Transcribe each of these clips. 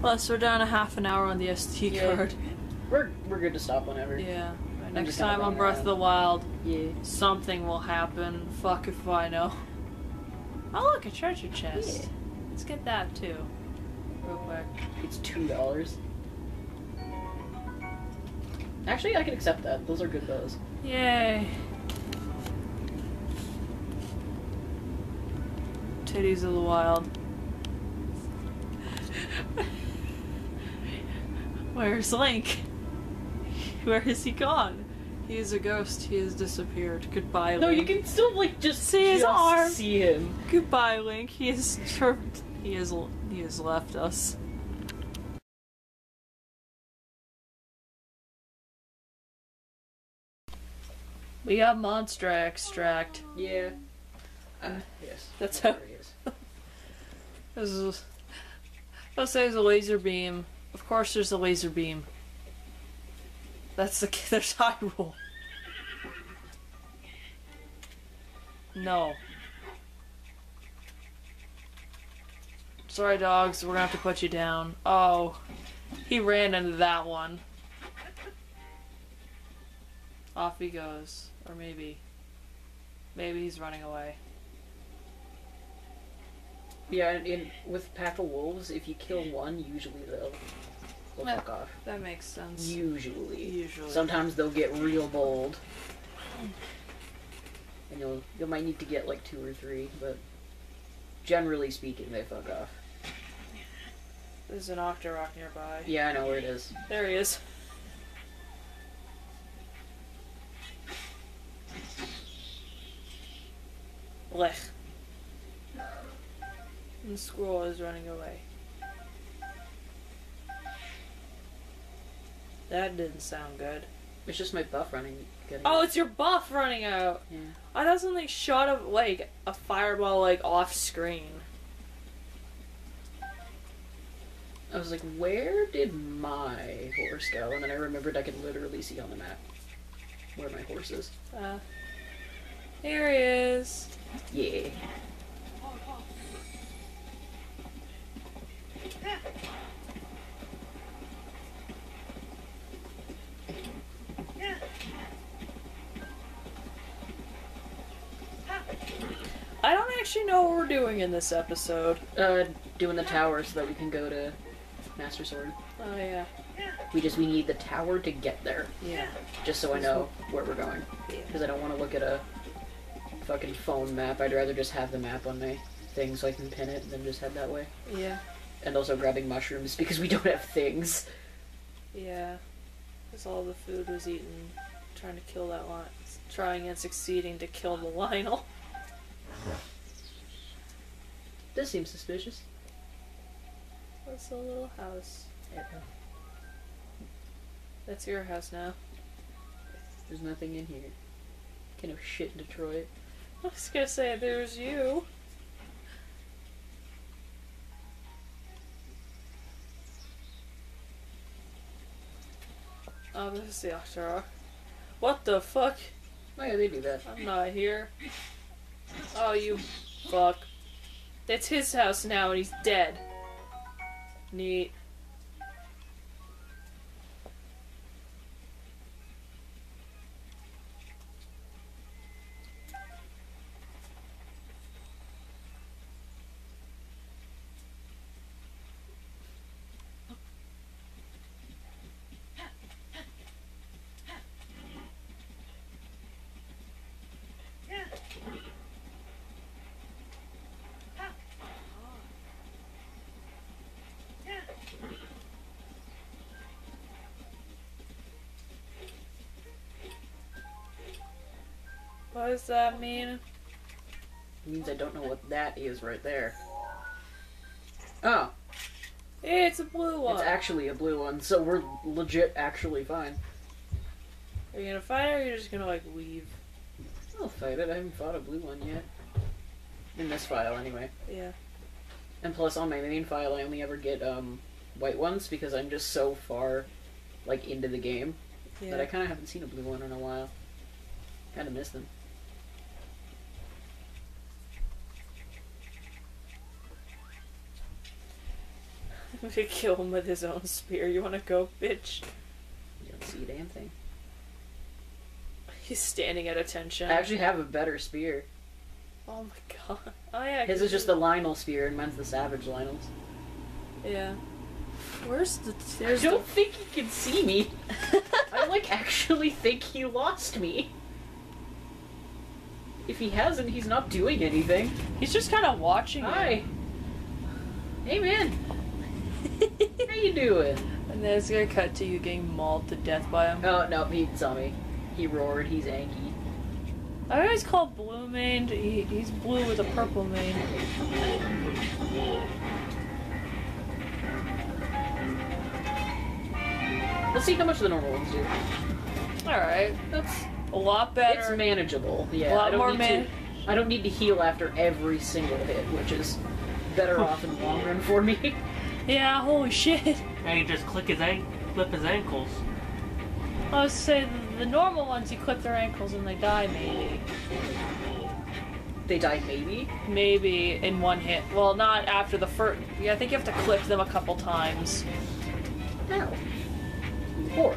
Plus, we're down a half an hour on the SD Yeah. card. We're we're good to stop whenever. Yeah. Next just gonna time on Breath of the. Wild, Yeah. something will happen. Fuck if I know. Oh look, a treasure chest. Yeah. Let's get that too. Real quick. It's two dollars. Actually, I can accept that. Those are good bows. Yay. Titties of the wild. Where's Link? Where has he gone? He is a ghost. He has disappeared. Goodbye, Link. No, you can still like just See his just arm. See him. Goodbye, Link. He has turned. He has. He has left us. We got monster extract. Yeah. Uh, yes. That's how- There he. This is. I'll say there's a laser beam. Of course, there's a laser beam. That's the. There's Hyrule. No. Sorry, dogs. We're gonna have to put you down. Oh, he ran into that one. Off he goes, or maybe, maybe he's running away. Yeah, and, and with pack of wolves, if you kill one, usually they'll fuck off. That makes sense. Usually. Usually. Sometimes they'll get real bold. And you'll you might need to get like two or three, but generally speaking, they fuck off. There's an Octorok nearby. Yeah, I know where it is. There he is. Blech. The squirrel is running away. That didn't sound good. It's just my buff running. Getting Oh, it's your buff running out. Yeah. I thought something shot a like a fireball like off screen. I was like, where did my horse go? And then I remembered I could literally see on the map where my horse is. Uh, here he is. Yeah. I don't actually know what we're doing in this episode. Uh, doing the tower so that we can go to Master Sword. Oh yeah, We just we need the tower to get there, yeah, just so I know where we're going. yeah. Because I don't want to look at a fucking phone map. I'd rather just have the map on my thing so I can pin it and then just head that way. Yeah, And also grabbing mushrooms because we don't have things. yeah. Because all the food was eaten, trying to kill that lion, trying and succeeding to kill the Lynel. This seems suspicious. What's the little house? That's your house now. There's nothing in here. Kind of shit in Detroit. I was gonna say there's you. Oh, this is the Octorok. What the fuck? Why yeah, they do that. I'm not here. Oh, you fuck. It's his house now and he's dead. Neat. What does that mean? It means I don't know what that is right there. Oh, It's a blue one. it's actually a blue one, so we're legit actually fine. Are you gonna fight it or are you just gonna like leave? I'll fight it. I haven't fought a blue one yet. In this file, anyway. Yeah. And plus, on my main file, I only ever get um, white ones because I'm just so far, like, into the game Yeah. that I kind of haven't seen a blue one in a while. Kind of miss them. I'm gonna kill him with his own spear. You wanna go, bitch? You don't see a damn thing. He's standing at attention. I actually have a better spear. oh my god. Oh yeah. His is just the Lynel spear, and mine's the Savage Lynel's. Yeah. Where's the? I don't think he can see me. I like actually think he lost me. If he hasn't, he's not doing anything. He's just kind of watching. Hi. Hey man, how you doing? And then it's gonna cut to you getting mauled to death by him. Oh no, he saw me. He roared. He's angry. I always call blue maned. He, he's blue with a purple mane. Let's see how much the normal ones do. All right, That's a lot better. it's manageable. Yeah, a lot more man. to. I don't need to heal after every single hit, which is better off in the long run for me. Yeah, holy shit. And you just click his an- clip his ankles. I was say the, the normal ones, you clip their ankles and they die. Maybe, they die maybe. maybe in one hit. Well, not after the first. Yeah, I think you have to clip them a couple times. No. Or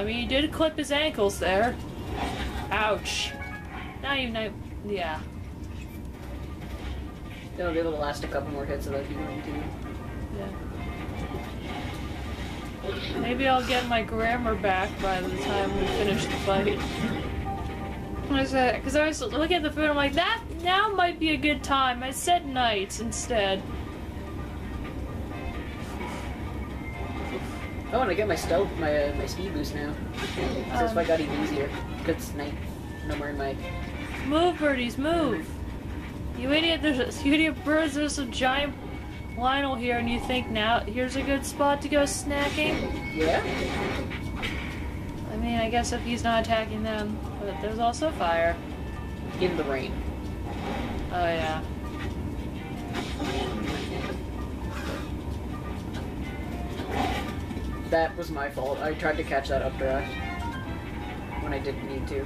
I mean, he did clip his ankles there. Ouch. Now you know. Yeah. they'll be able to last a couple more hits without healing too. Yeah. Maybe I'll get my grammar back by the time we finish the fight. What is that? Because I was looking at the food, I'm like, that now might be a good time. I said nights instead. Oh, and I get my stealth, my uh, my speed boost now. That's why I got even easier. Good night. No more in my. Move, birdies, move! You idiot! There's a, you idiot birds. There's a giant Lynel here, and you think now here's a good spot to go snacking? Yeah. I mean, I guess if he's not attacking them, but there's also fire. In the rain. Oh yeah. That was my fault. I tried to catch that updraft when I didn't need to.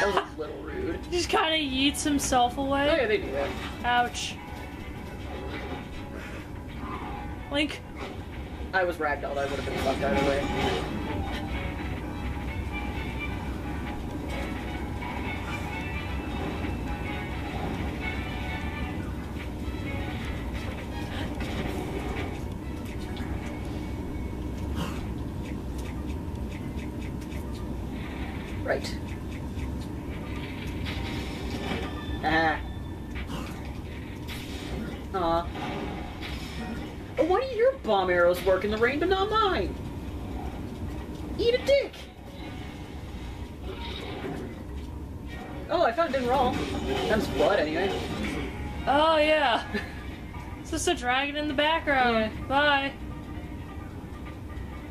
That was a little rude. He Just kind of yeets himself Oh away. yeah, they do that. Ouch. Link. I was ragdolled. I would have been fucked either way. Work in the rain but not mine? Eat a dick! Oh, I found Dinraal. That's blood anyway. Oh yeah. It's just a dragon in the background. Yeah. Bye.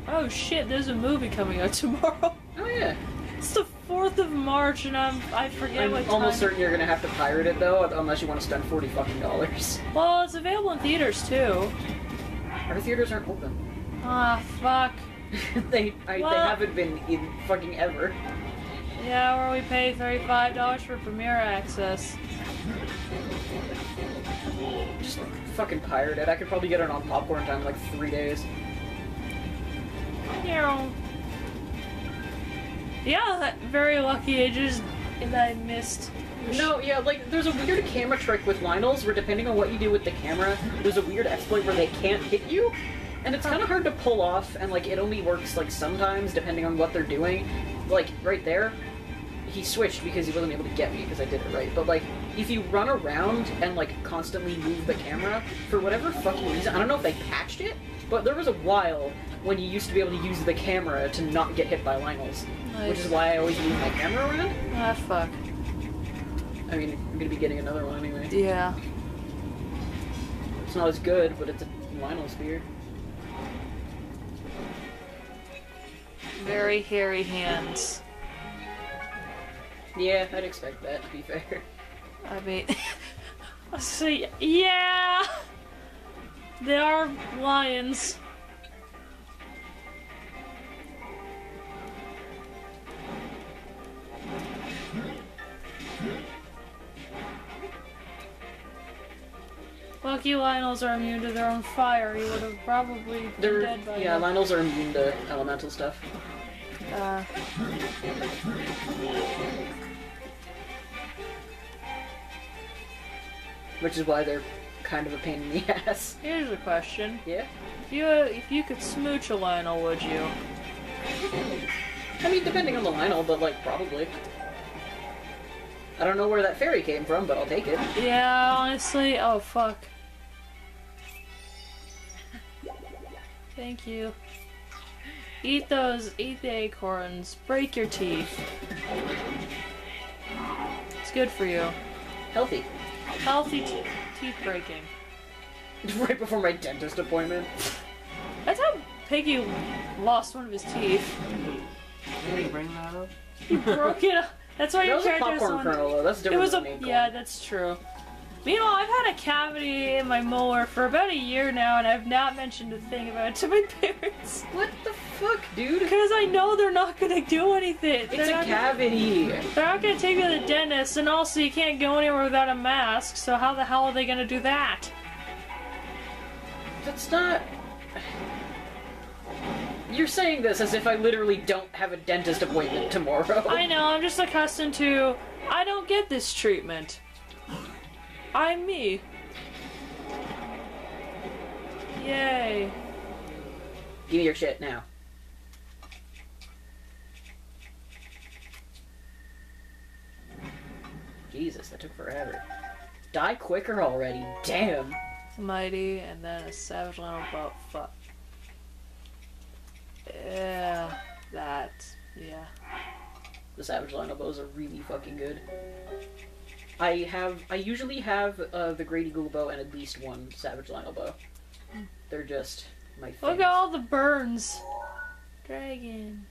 Oh shit! There's a movie coming out tomorrow. Oh yeah. It's the fourth of March, and I'm I forget I'm what time. almost certain you're gonna have to pirate it though, unless you want to spend forty fucking dollars. Well, it's available in theaters too. Our theaters aren't open. Ah fuck. they I, they haven't been in fucking ever. Yeah, where we pay thirty-five dollars for premiere access. Just fucking pirate it. I could probably get it on popcorn time in like three days. Yeah. Yeah, that very lucky ages that I missed. No, yeah, like there's a weird camera trick with Lynels where depending on what you do with the camera, there's a weird exploit where they can't hit you. And it's kind of hard to pull off, and like it only works like sometimes depending on what they're doing. Like right there, he switched because he wasn't able to get me because I did it right. But like if you run around and like constantly move the camera for whatever fucking reason, I don't know if they patched it, but there was a while when you used to be able to use the camera to not get hit by Lynels, which is why I always move my camera around. Ah fuck. I mean, I'm gonna be getting another one anyway. Yeah. It's not as good, but it's a Lynel spear. very hairy hands. Yeah, I'd expect that, to be fair. I mean, I see, yeah, they are lions. Lucky Lynels are immune to their own fire. He would have probably been They're, dead by yeah, now. Lynels are immune to elemental stuff. Uh, Which is why they're kind of a pain in the ass. here's a question: Yeah? If you if you could smooch a Lynel, would you? I mean, depending on the Lynel, but like, probably. I don't know where that fairy came from, but I'll take it. Yeah, honestly. Oh fuck. Thank you. Eat those. Eat the acorns. Break your teeth. It's good for you. Healthy. Healthy te- teeth breaking. right before my dentist appointment. That's how Piggy lost one of his teeth. Did he bring that up? He broke it. up. That's why That your was a popcorn kernel, though. That's different. It different was a an acorn. yeah, that's true. Meanwhile, I've had a cavity in my molar for about a year now, and I've not mentioned a thing about it to my parents What the fuck, dude? because I know they're not gonna do anything. It's they're a cavity. Gonna, they're not gonna take me to the dentist, and also you can't go anywhere without a mask. So how the hell are they gonna do that? That's not. You're saying this as if I literally don't have a dentist appointment tomorrow. I know. I'm just accustomed to. I don't get this treatment. I'm me. Yay. Give me your shit now. Jesus, that took forever. Die quicker already. Damn. mighty, and then a savage little boat. Fuck. Yeah, that. Yeah. The Savage Lynel bows are really fucking good. I have, I usually have uh, the Great Eagle bow and at least one Savage Lynel bow. They're just my Look at all the burns. Dragon.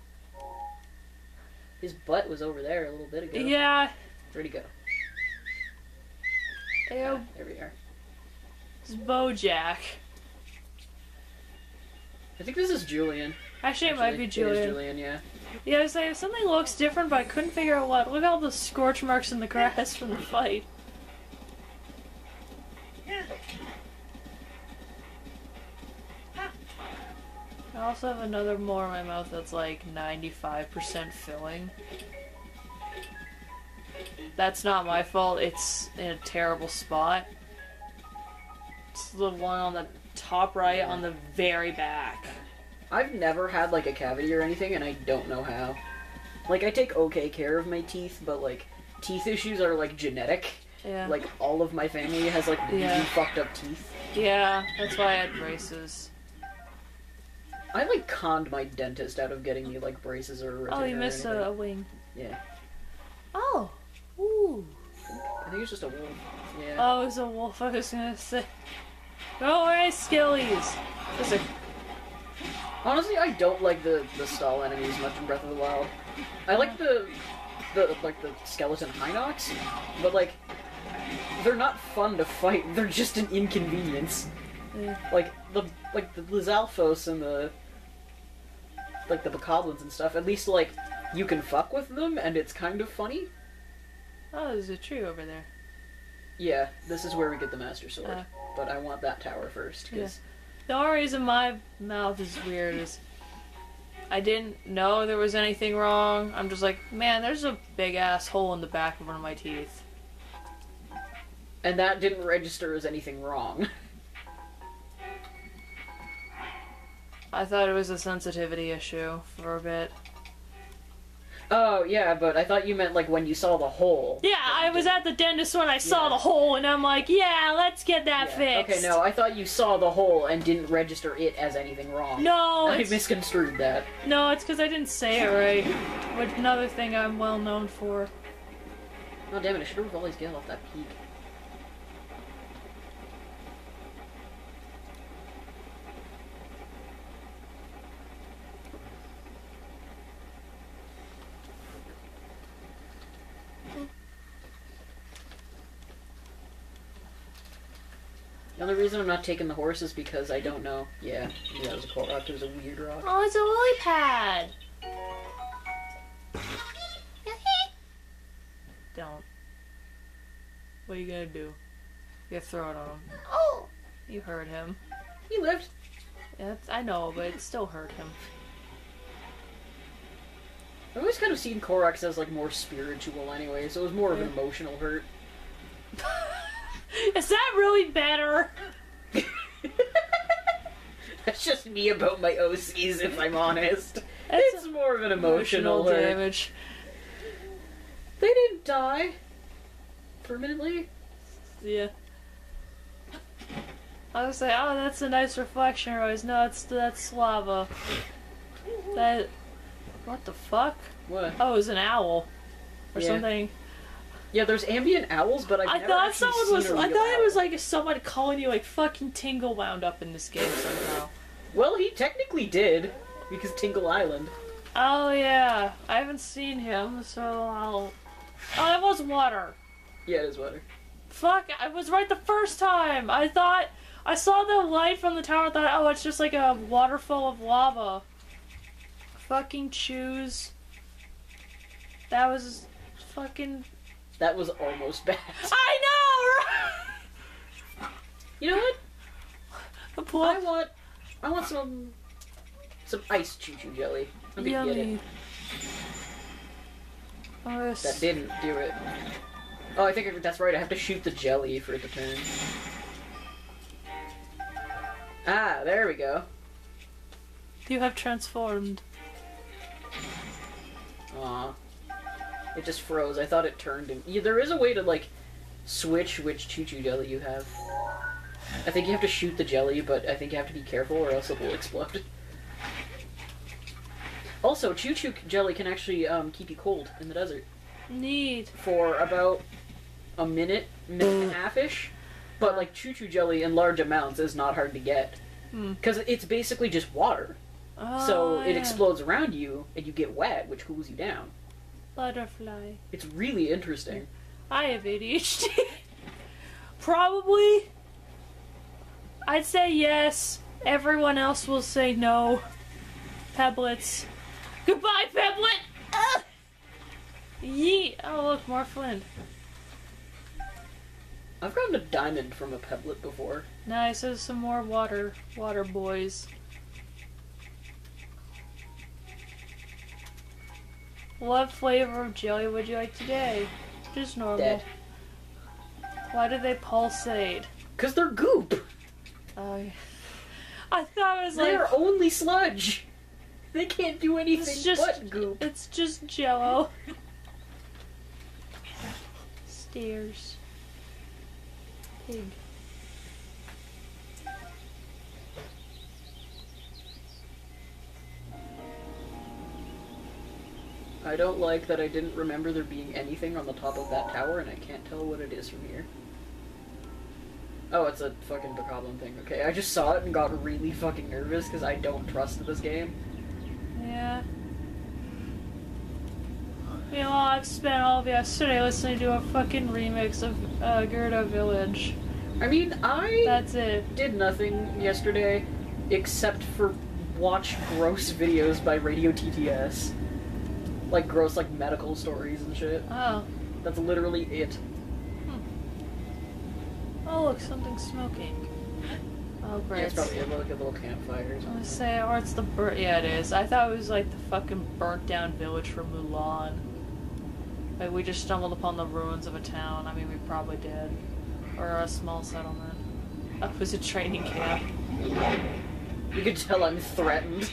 His butt was over there a little bit ago. Yeah. Where'd he go? Ew, There we are. it's Bojack. I think this is Julian. Actually, it might be Julian. It is Julian. Julian, yeah. Yeah, I was like, something looks different, but I couldn't figure out what. Look at all the scorch marks in the grass from the fight. I also have another more in my mouth that's like 95% filling. That's not my fault, it's in a terrible spot. It's the one on the top right on the very back. I've never had like a cavity or anything, and I don't know how. Like I take okay care of my teeth, but like teeth issues are like genetic. Yeah. Like all of my family has like really Yeah. fucked up teeth. yeah, that's why I had braces. I like conned my dentist out of getting me like braces or. a Oh, retainer you missed a, a wing. Yeah, Oh. Ooh. I think it's just a wolf. Yeah. Oh, it was a wolf. I was gonna say. Go away, skillies. Just a, Honestly, I don't like the the stall enemies much in Breath of the Wild. I like the the like the skeleton Hinox, but like they're not fun to fight. They're just an inconvenience. Yeah. Like the like the Lizalfos and the like the Bokoblins and stuff. At least like you can fuck with them, and it's kind of funny. oh, there's a tree over there. Yeah, this is where we get the Master Sword, Uh. but I want that tower first because The only reason my mouth is weird is I didn't know there was anything wrong. I'm just like, man, there's a big ass hole in the back of one of my teeth. and that didn't register as anything wrong. I thought it was a sensitivity issue for a bit. Oh yeah, but I thought you meant like when you saw the hole. Yeah, I was at the dentist when I saw Yeah. the hole, and I'm like, yeah, let's get that Yeah. fixed. Okay, no, I thought you saw the hole and didn't register it as anything wrong. No, I it's, misconstrued that. no, it's because I didn't say it right. Which another thing I'm well known for. Oh damn it! I should have always get off that peak. The only reason I'm not taking the horse is because I don't know. Yeah, yeah, it was a cool rock. It was a weird rock. Oh, it's a lily pad. Don't. What are you gonna do? You throw it on him. Oh, You hurt him. He lived. Yeah, I know, but it still hurt him. I've always kind of seen Koroks as like more spiritual anyway, so it was more of an emotional hurt. Is that really better? That's just me about my OCs, if I'm honest. That's it's more of an emotional, hurt. damage. They didn't die permanently. Yeah. I was like, oh, that's a nice reflection, Rose. No, that's that's lava. That. What the fuck? What? Oh, it was an owl. Or Yeah. something. Yeah, there's ambient owls, but I've I thought someone was. I thought it was like someone calling you like fucking Tingle wound up in this game somehow. Well, he technically did because Tingle Island. Oh yeah, I haven't seen him, so I'll. Oh, that was water. Yeah, it is water. Fuck, I was right the first time. I thought I saw the light from the tower. Thought, oh, it's just like a waterfall of lava. Fucking choose. That was fucking. That was almost bad. I know. right? You know what? The I want, I want some, some ice chuchu jelly. Let me get Yummy. it. Oh, That didn't do it. Oh, I think that's right. I have to shoot the jelly for it to turn. Ah, there we go. You have transformed. Aw. It just froze. I thought it turned. In... Yeah, there is a way to, like, switch which chuchu jelly you have. I think you have to shoot the jelly, but I think you have to be careful or else it will explode. Also, chuchu jelly can actually um, keep you cold in the desert Neat. for about a minute, minute and a half ish. But, like, chuchu jelly in large amounts is not hard to get. Hmm. Because it's basically just water. Oh, so it yeah. explodes around you and you get wet, which cools you down. Butterfly. It's really interesting. I have ADHD. Probably. I'd say yes. Everyone else will say no. Pebblits. Goodbye, Pebblit! Ah! Yeet! Oh, look, more flint. I've gotten a diamond from a pebblit before. Nice, there's some more water. Water boys. What flavor of jelly would you like today? Just normal. Dead. Why do they pulsate? Because they're goop. Oh, yeah. I thought it was like. They're only sludge. They can't do anything It's just but goop. It's just jello. Stairs. Pig. I don't like that I didn't remember there being anything on the top of that tower, and I can't tell what it is from here. Oh, it's a fucking Bokoblin thing. Okay, I just saw it and got really fucking nervous because I don't trust this game. Yeah. Meanwhile, I've spent all of yesterday listening to a fucking remix of uh, Gerudo Village. I mean, I That's it. did nothing yesterday except for watch gross videos by Radio TTS. Like gross, like medical stories and shit. Oh. That's literally it. Hmm. Oh, look, something's smoking. Oh, Yeah, great. it's probably like a little campfire or I something. was say, or it's the burnt. Yeah, it is. I thought it was like the fucking burnt down village from Mulan. Like we just stumbled upon the ruins of a town. I mean, we probably did, or a small settlement. It was a training camp. You can tell I'm threatened.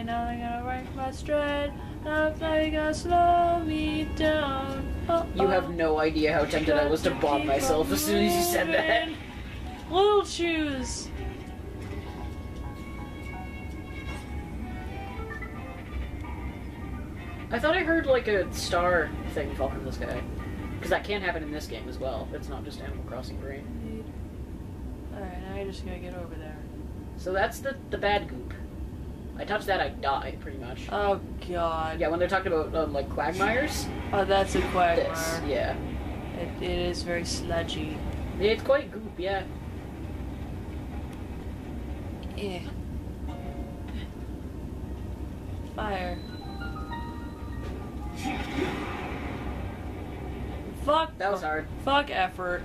Ain't nothing gonna break my stride. Nothing gonna slow me down. Oh, You have no idea how tempted I was to bomb myself as soon as you said that. Little shoes. I thought I heard like a star thing fall from the sky. Because that can happen in this game as well. It's not just Animal Crossing Green. Alright, now you're just gonna get over there. So that's the, the bad goop. I touch that, I die pretty much. Oh god. yeah, when they're talking about um, like quagmires, Oh, that's a quagmire. this, yeah, It, it is very sludgy. Yeah, it's quite goop. Yeah, Eh. Fire. Fuck. that was hard. Fuck effort.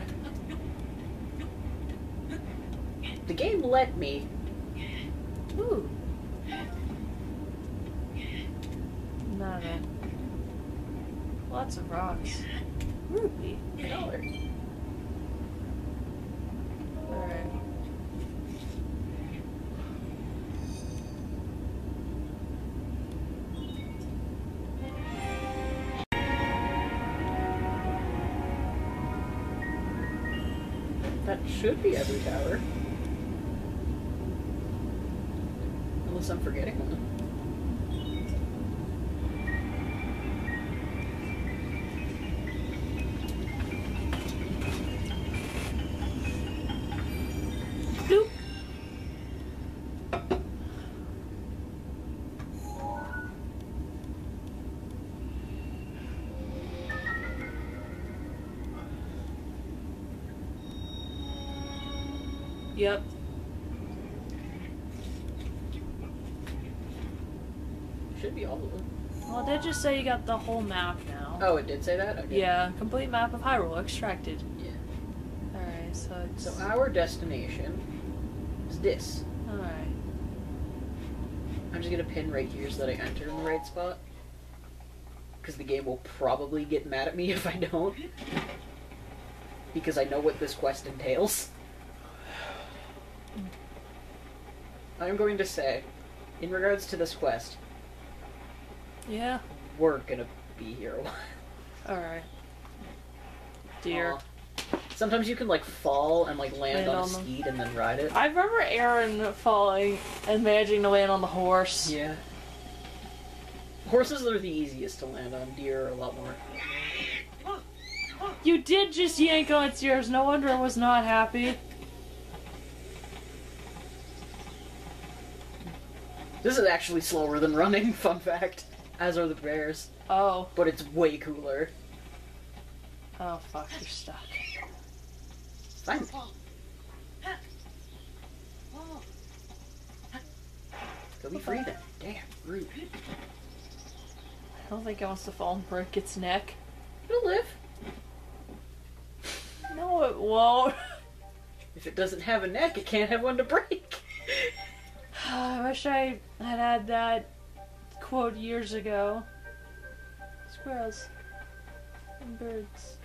The game let me. Ooh. Lots of rocks. Dollar. Alright. That should be every tower. Unless I'm forgetting Yep. Should be all of them. Well, it did just say you got the whole map now. Oh, it did say that? Okay. Yeah, complete map of Hyrule extracted. Yeah. Alright, so it's. So our destination is this. Alright. I'm just gonna pin right here so that I enter in the right spot. Because the game will probably get mad at me if I don't. Because I know what this quest entails. I'm going to say, in regards to this quest, Yeah. we're gonna be here a while. Alright. Deer. Aw. Sometimes you can like fall and like land, Land on a on them. steed and then ride it. I remember Aaron falling and managing to land on the horse. Yeah. Horses are the easiest to land on. Deer are a lot more. You did just yank on its ears. No wonder I was not happy. This is actually slower than running, fun fact. As are the bears. Oh. But it's way cooler. Oh, fuck, you're stuck. Fine. Go be free then. Damn, rude. I don't think it wants to fall and break its neck. It'll live. No, it won't. If it doesn't have a neck, it can't have one to break. I wish I had had that quote years ago. Squirrels and birds.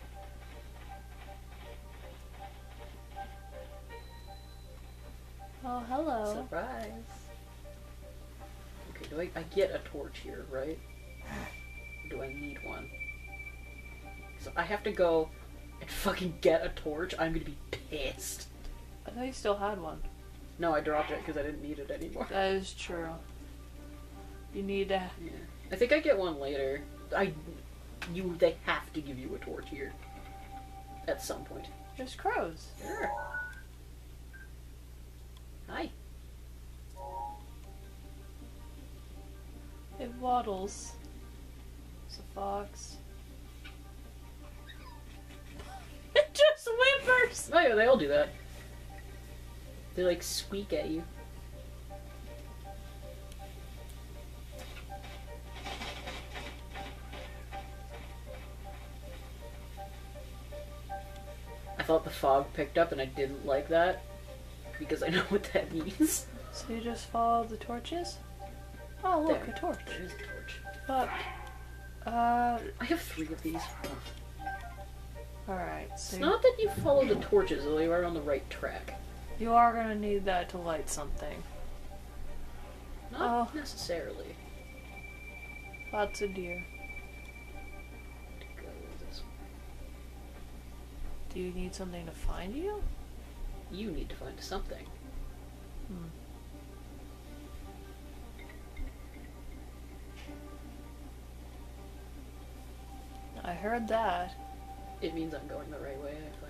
Oh, hello. Surprise. Okay, do I, I get a torch here, right? Or do I need one? So I have to go and fucking get a torch. I'm gonna be pissed. I thought you still had one. No, I dropped it because I didn't need it anymore. That is true. You need to. Yeah. I think I get one later. I, you, they have to give you a torch here. At some point. There's crows. Sure. Hi. It waddles. It's a fox. it just whimpers! Oh yeah, they all do that. They like squeak at you. I thought the fog picked up and I didn't like that because I know what that means. So you just follow the torches? Oh, look, There. a torch. There is a torch. Fuck. Uh, I have three of these. alright. It's not that you follow the torches, though you are on the right track. You are gonna need that to light something. Not Oh. necessarily. Lots of deer. Go this way. Do you need something to find you? You need to find something. Hmm. I heard that. It means I'm going the right way, if I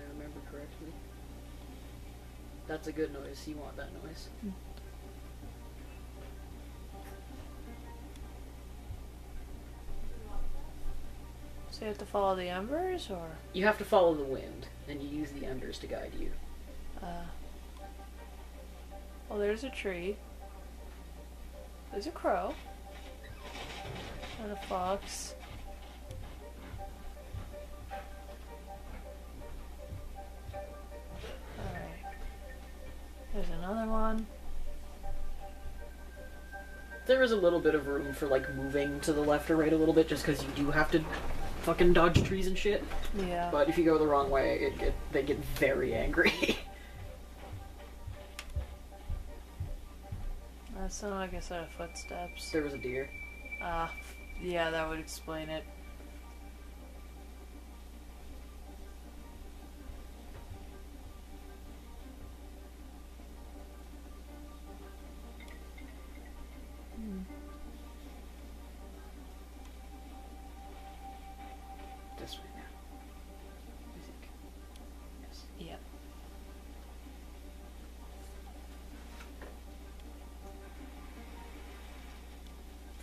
remember correctly. That's a good noise. You want that noise. Mm. So you have to follow the embers, or you have to follow the wind, and you use the embers to guide you. Uh. Well, there's a tree. There's a crow. And a fox. There's another one. There is a little bit of room for like moving to the left or right a little bit, just because you do have to fucking dodge trees and shit. Yeah. But if you go the wrong way, it, it they get very angry. That sounded like a set of footsteps. there was a deer. Ah, yeah, that would explain it.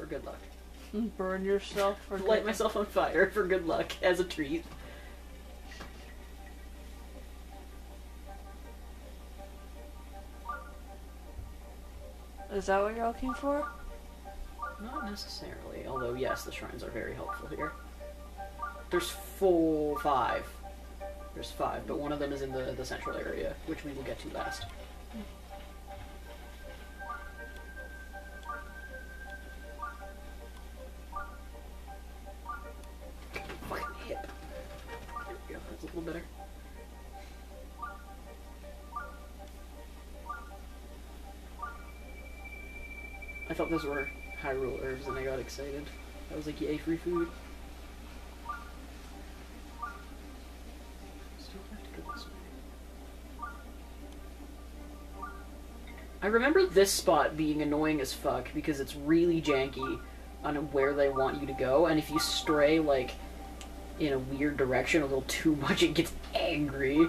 Good luck. Burn yourself for Light myself on fire for good luck as a treat. Is that what you're looking for? Not necessarily, although yes, the shrines are very helpful here. There's four, five. There's five, but one of them is in the, the central area, which we will get to last. Excited. I was like, yay, free food. I remember this spot being annoying as fuck because it's really janky on where they want you to go, and if you stray, like, in a weird direction a little too much, it gets angry.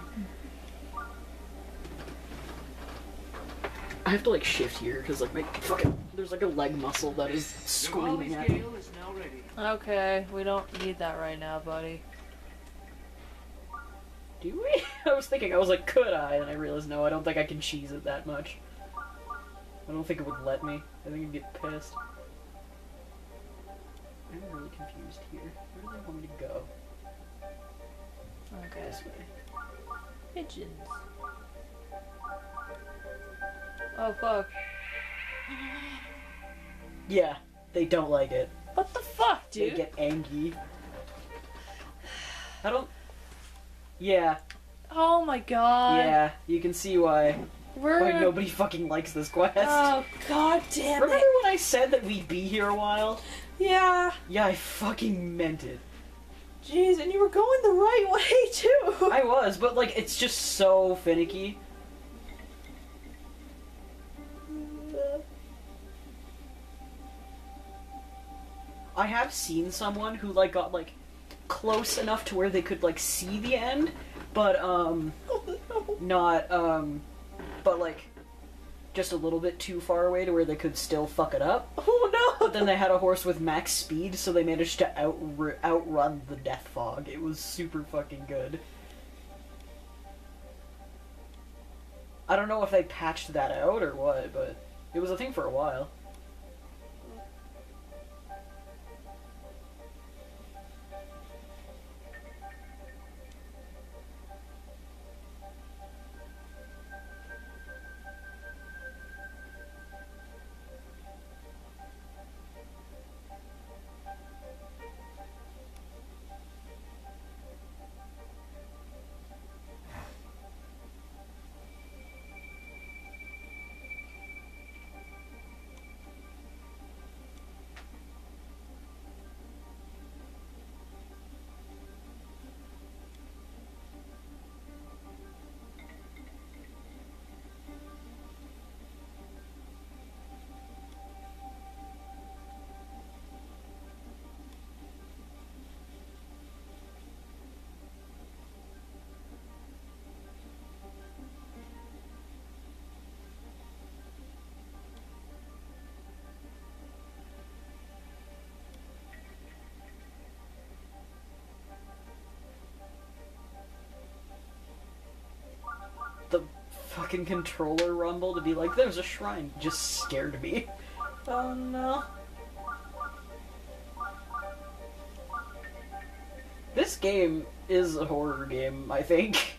I have to, like, shift here because, like, my fucking. There's, like, a leg muscle that is screaming at me. Gale is now ready. Okay, we don't need that right now, buddy. Do we? I was thinking, I was like, could I? And I realized, no, I don't think I can cheese it that much. I don't think it would let me. I think I'd get pissed. I'm really confused here. Where do they want me to go? Okay. This way. Pigeons. Oh fuck. Yeah, they don't like it. What the fuck, dude? They get angry. I don't. Yeah, Oh my god. yeah, you can see why. We're Why nobody fucking likes this quest. Oh god damn Remember it. when I said that we'd be here a while? Yeah. Yeah, I fucking meant it. Jeez, and you were going the right way too. I was, but like it's just so finicky. I have seen someone who like got like close enough to where they could like see the end, but um not um but like just a little bit too far away to where they could still fuck it up. Oh no. But then they had a horse with max speed, so they managed to out outrun the death fog. It was super fucking good. I don't know if they patched that out or what, but it was a thing for a while. Fucking controller rumble to be like, there's a shrine, just scared me. Oh no. This game is a horror game, I think.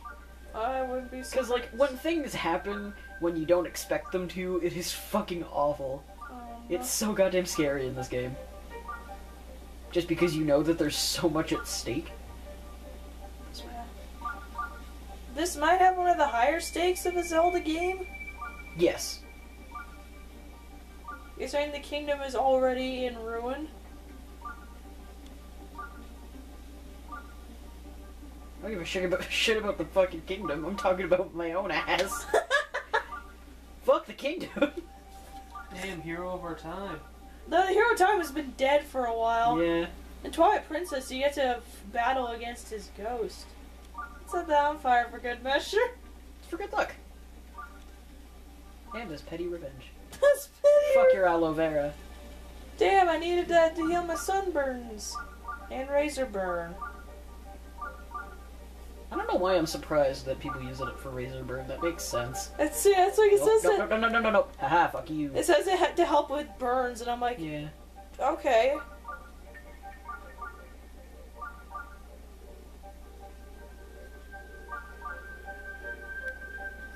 I would be Because, like, when things happen when you don't expect them to, it is fucking awful. Oh, no. It's so goddamn scary in this game. Just because you know that there's so much at stake. This might have one of the higher stakes of a Zelda game. Yes. You're saying the kingdom is already in ruin? I don't give a shit about, shit about the fucking kingdom. I'm talking about my own ass. Fuck the kingdom. Damn, hero of our time. The hero of time has been dead for a while. yeah. In Twilight Princess, you get to battle against his ghost. Set that on fire for good measure. For good luck. And as petty revenge. That's petty. Fuck your aloe vera. Damn, I needed that to heal my sunburns and razor burn. I don't know why I'm surprised that people use it for razor burn. That makes sense. That's yeah, that's like it Nope, says no, no, no, no, no, no. Haha, fuck you. It says it had to help with burns, and I'm like, Yeah. okay.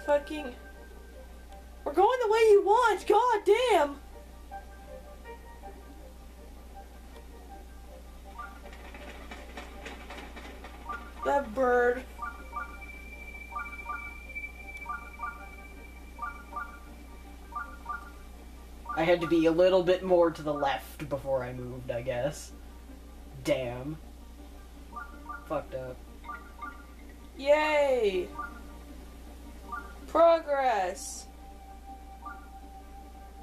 Fucking. We're going the way you want. God damn. That bird. I had to be a little bit more to the left before I moved, I guess. Damn. Fucked up. Yay! Progress.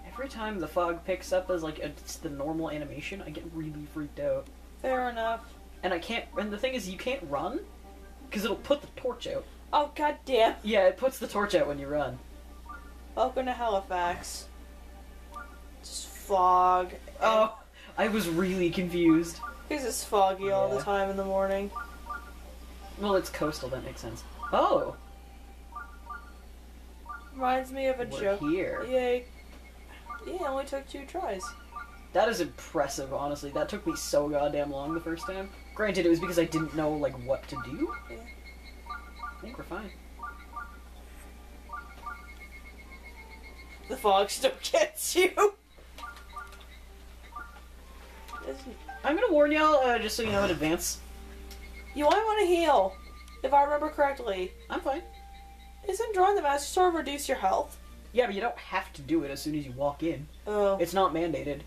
Every time the fog picks up as like it's the normal animation, I get really freaked out. Fair enough. And I can't. And the thing is, you can't run because it'll put the torch out. Oh god damn. Yeah, it puts the torch out when you run. Welcome to Halifax. Just fog. Oh, I was really confused. Because it's foggy all the time in the morning. Well, it's coastal. That makes sense. Oh, Reminds me of a we're joke. here. Yay. Yeah, it only took two tries. That is impressive, honestly. That took me so goddamn long the first time. Granted, it was because I didn't know like what to do. Yeah. I think we're fine. The fog still gets you. I'm gonna warn y'all, uh, just so you know in advance. You might want to heal, if I remember correctly. I'm fine. Isn't drawing the master sword reduce your health? Yeah, but you don't have to do it as soon as you walk in. Oh. It's not mandated.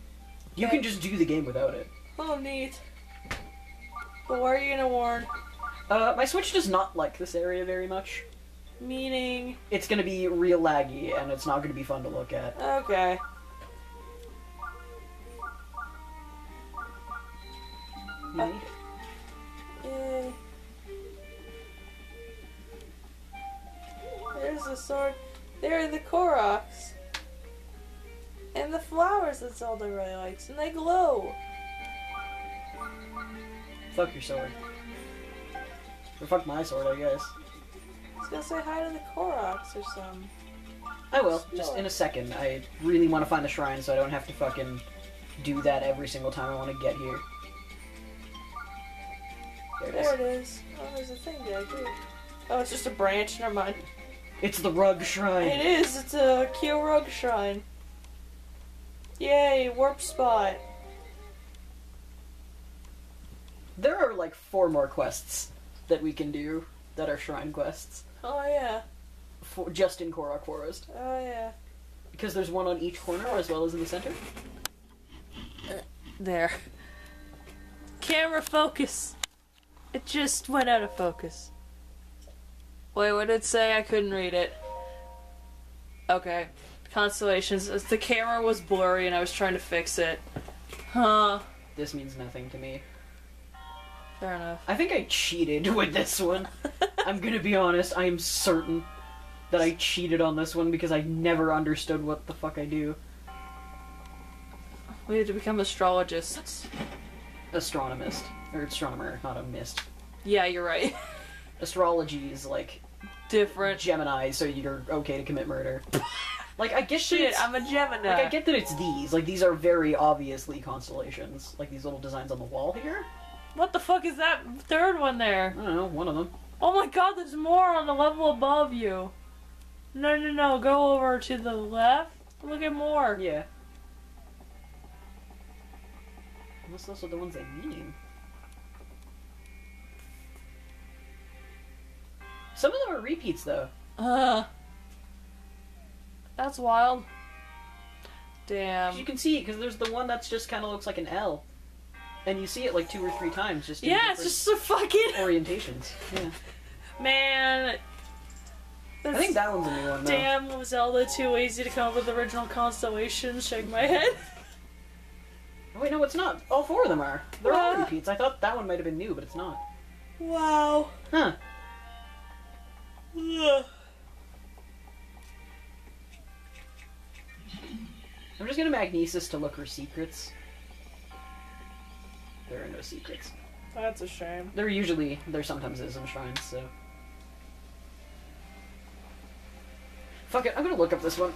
You Okay. can just do the game without it. Oh, neat. But why are you gonna warn? Uh, my Switch does not like this area very much. Meaning. It's gonna be real laggy, and it's not gonna be fun to look at. Okay. There's the sword. There are the Koroks. And the flowers that Zelda really likes. And they glow. Fuck your sword. Or fuck my sword, I guess. I was gonna say hi to the Koroks or some. I will, just in a second. I really want to find the shrine so I don't have to fucking do that every single time I want to get here. There it is. There it is. Oh, there's a thing there too. Oh, it's just a branch. Never mind. It's the Ruug shrine. It is. It's a Keo Ruug shrine. Yay, warp spot. There are like four more quests that we can do that are shrine quests Oh yeah. for just in Korok Forest Oh yeah. because there's one on each corner as well as in the center. Uh, there. Camera focus. It just went out of focus. Wait, what did it say? I couldn't read it. Okay. Constellations. The camera was blurry and I was trying to fix it. Huh. This means nothing to me. Fair enough. I think I cheated with this one. I'm gonna be honest. I am certain that I cheated on this one because I never understood what the fuck I do. We had to become astrologists. Astronomist or astronomer, not a mist. Yeah, you're right. Astrology is like Different. Gemini, so you're okay to commit murder. like I get that Shit, it's- I'm a Gemini. like I get that it's these. Like these are very obviously constellations. Like these little designs on the wall here. What the fuck is that third one there? I don't know, one of them. Oh my god, there's more on the level above you. No, no, no. Go over to the left. Look at more. Yeah. Unless those are the ones I mean. Some of them are repeats though. Uh, that's wild. Damn. you can see because there's the one that's just kind of looks like an L, and you see it like two or three times just. in Yeah, it's just a fucking orientations. Yeah. man. I think that one's a new one though. Damn, was Zelda too lazy to come up with the original constellations? Shake my head. Wait, no, it's not. All four of them are. They're all Uh. repeats. I thought that one might have been new, but it's not. Wow. Huh. I'm just gonna magnesis to look for secrets. There are no secrets. That's a shame. There usually, there sometimes is in shrines, so. Fuck it, I'm gonna look up this one.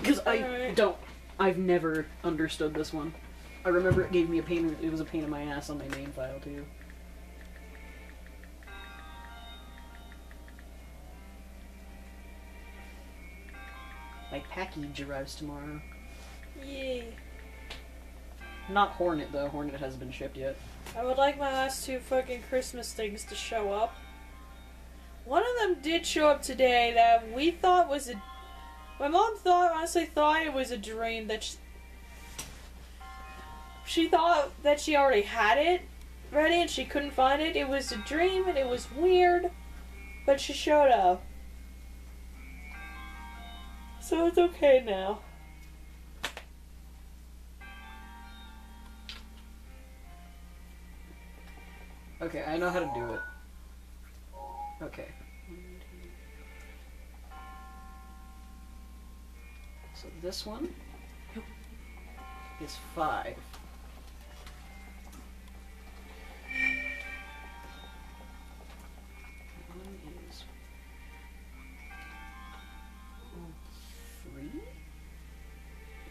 Because I Alright. don't. I've never understood this one. I remember it gave me a pain, it was a pain in my ass on my main file, too. My package arrives tomorrow. Yay. Not Hornet, though. Hornet hasn't been shipped yet. I would like my last two fucking Christmas things to show up. One of them did show up today that we thought was a. My mom thought, honestly, thought it was a dream that she. She thought that she already had it ready and she couldn't find it. It was a dream and it was weird, but she showed up. So it's okay now. Okay, I know how to do it. Okay. So this one is five.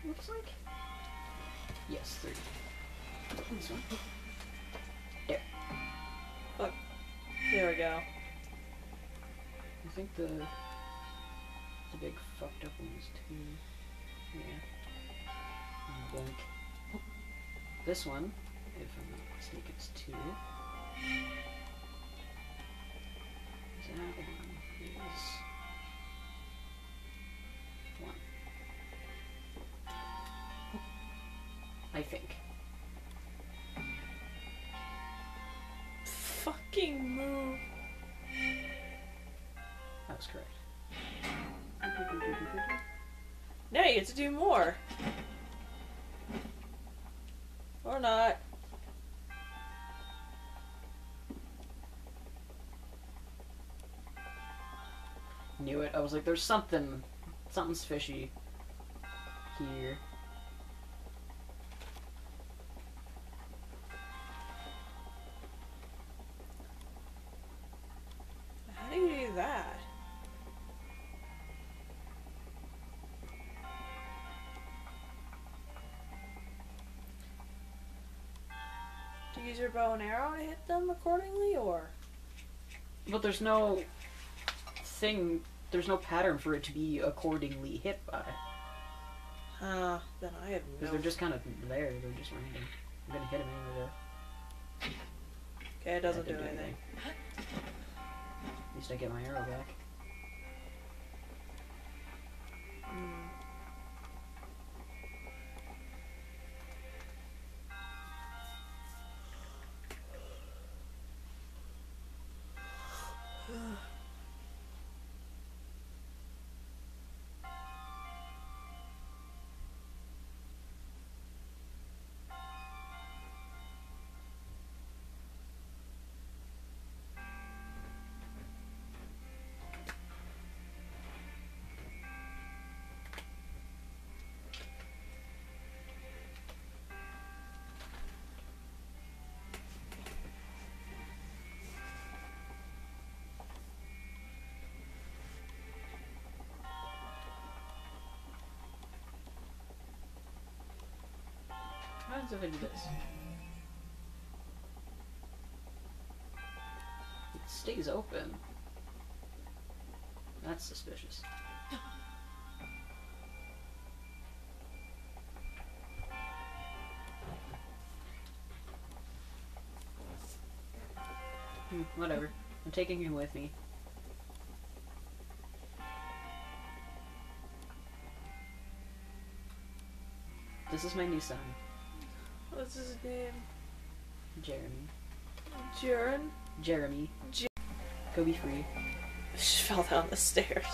Looks like. Yes, three. This one. There Oh, there we go. I think the the big fucked up one is two. Yeah. Blank. This one, if I'm not mistaken, is two. That one is I think. Fucking move. That was correct. Now you get to do more. Or not. Knew it. I was like, there's something, something's fishy here. Use your bow and arrow to hit them accordingly, or? But there's no thing, there's no pattern for it to be accordingly hit by. Uh, then I have Because they're just kind of there, they're just random. I'm gonna hit them anyway. Okay, it doesn't That do didn't anything. At least I get my arrow back. Mm. It stays open. That's suspicious. Hmm, whatever. I'm taking him with me. This is my new son, What's his name? Jeremy. Jaren? Jeremy. Je- Go be free. She fell down the stairs.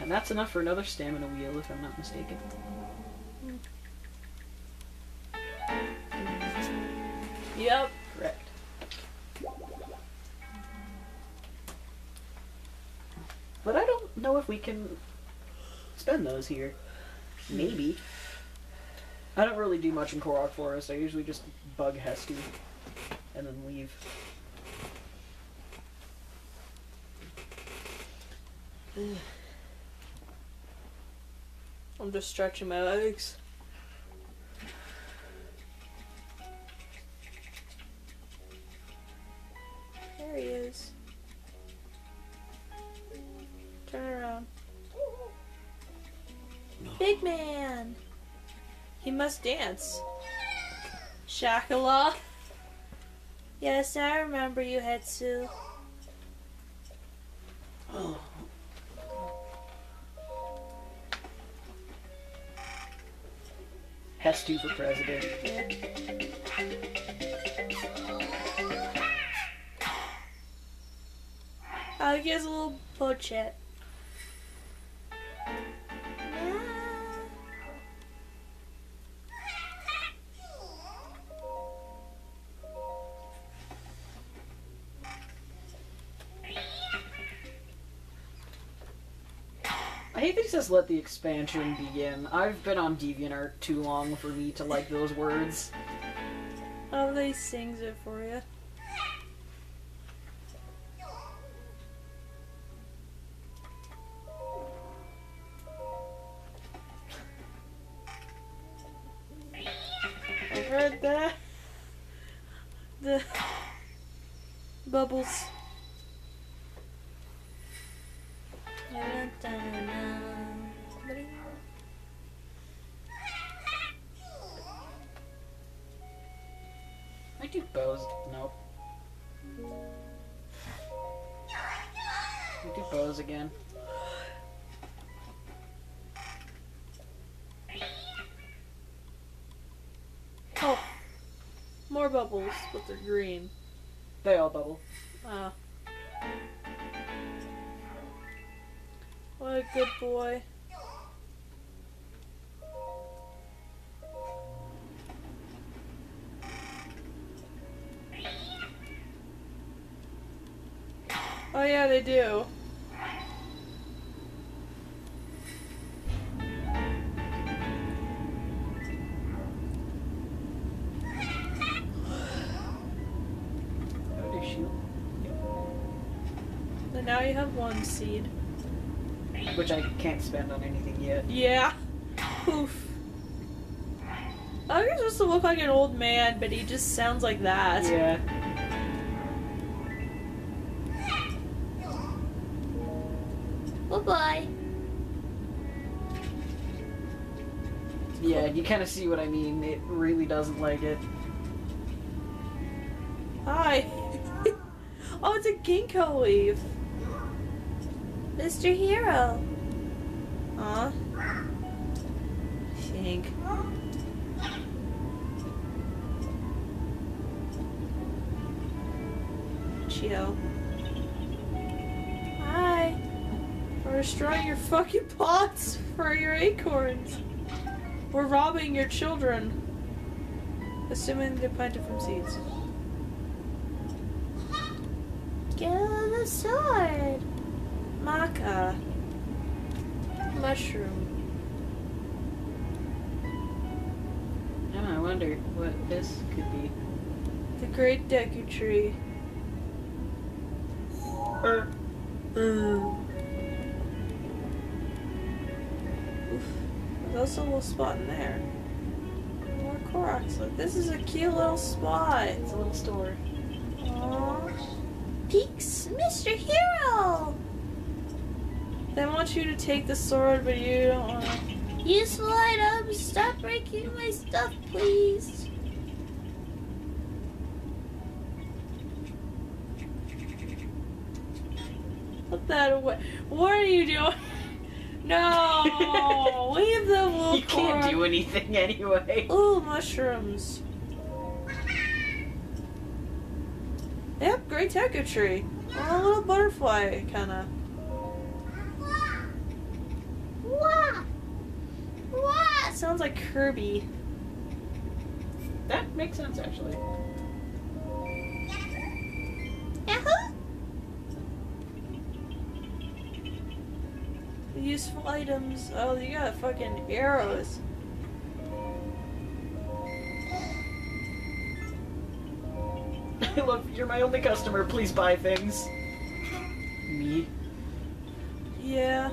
And that's enough for another stamina wheel, if I'm not mistaken. Yep. Correct. But I don't know if we can spend those here. Maybe. I don't really do much in Korok Forest. I usually just bug Hestu and then leave. I'm just stretching my legs. He must dance. Shakala. Yes, I remember you, Hestu. Hestu for president. Oh, I'll give a little poachet. I hate that he says let the expansion begin. I've been on DeviantArt too long for me to like those words. Oh, they sings it for you. I've heard that. The bubbles. I do bows. Nope. I do bows again. Oh, more bubbles, but they're green. They all bubble. Oh. What a good boy. Oh yeah, they do. How do shield? And now you have one seed. Which I can't spend on anything yet. Yeah. Poof. I think he's supposed to look like an old man, but he just sounds like that. Yeah. Kind of see what I mean. It really doesn't like it. Hi. oh, it's a ginkgo leaf. Mr. Hero. Aw. Think. Chill. Hi. We're destroying your fucking pots for your acorns. We're robbing your children. Assuming they're planted from seeds. Get the sword. Maca. Mushroom. And I wonder what this could be. The Great Deku Tree. Er, there's a little spot in there. More Koroks. Look, this is a cute little spot. It's a little store. Aww. Peaks, Mr. Hero! They want you to take the sword, but you don't want to. Useful items, stop breaking my stuff, please. Put that away. What are you doing? No! Leave the little You can't do anything anyway. Ooh, mushrooms. Yep, great Deku tree. A little butterfly, kinda. Wah! Wah! Sounds like Kirby. That makes sense, actually. Useful items. Oh, you got fucking arrows. I love you're my only customer. Please buy things. Me. Yeah.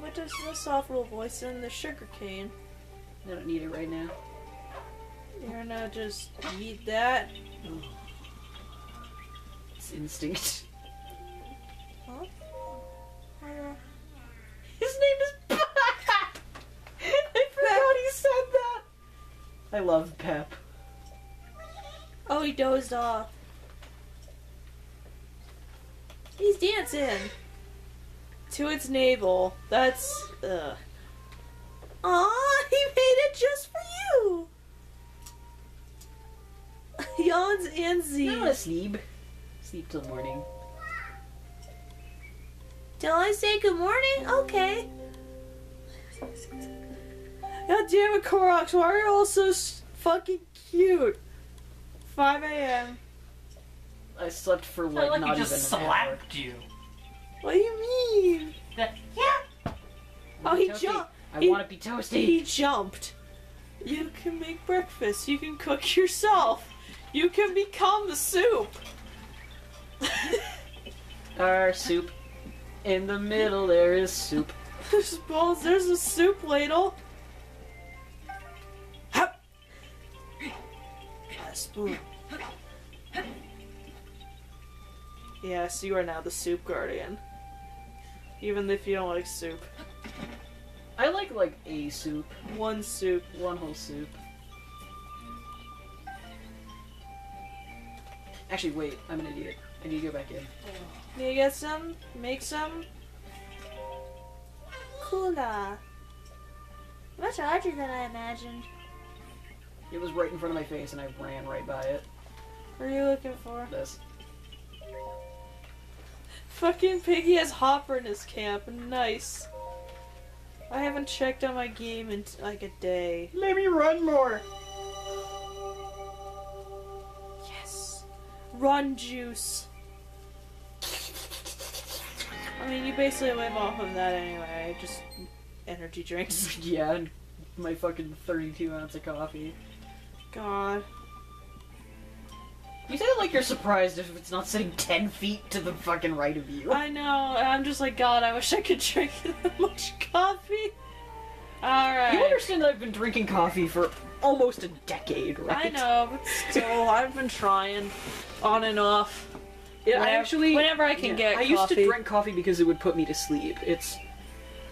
What does the soft little voice in the sugar cane? I don't need it right now. You're gonna just eat that? It's instinct. Huh? Uh, His name is Pep. I forgot he said that. I love Pep. Oh, he dozed off. He's dancing to its navel. That's ugh. Aw, he made it just for you. Yawns and I want to Z. sleep. Sleep till morning. Till I say good morning? Okay. God damn it, Koroks, why are you all so fucking cute? 5 a.m. I slept for I like, like not he just even an hour. slapped you. What do you mean? That- Yeah. Oh, he jumped. I want to be toasty. He jumped. You can make breakfast. You can cook yourself. You can become the soup. Our soup. In the middle there is soup. There's balls. There's a soup ladle. Hup. A spoon. Yes, you are now the soup guardian. Even if you don't like soup. I like like a soup. One soup. One whole soup. Actually, wait. I'm an idiot. I need to go back in. Can you get some? Make some? Cooler. Much larger than I imagined. It was right in front of my face, and I ran right by it. What are you looking for? This. Fucking Piggy has Hopper in his camp. Nice. I haven't checked on my game in like a day. Let me run more. Yes. Run juice. I mean, you basically live off of that anyway. Just energy drinks. yeah, and my fucking 32 ounce of coffee. God. You sound like you're surprised if it's not sitting 10 feet to the fucking right of you. I know. and I'm just like, God, I wish I could drink that much coffee. Alright. You understand that I've been drinking coffee for almost a decade, right? I know, but still, I've been trying on and off. Yeah, I actually. whenever I can yeah, get I used to drink coffee because it would put me to sleep. It's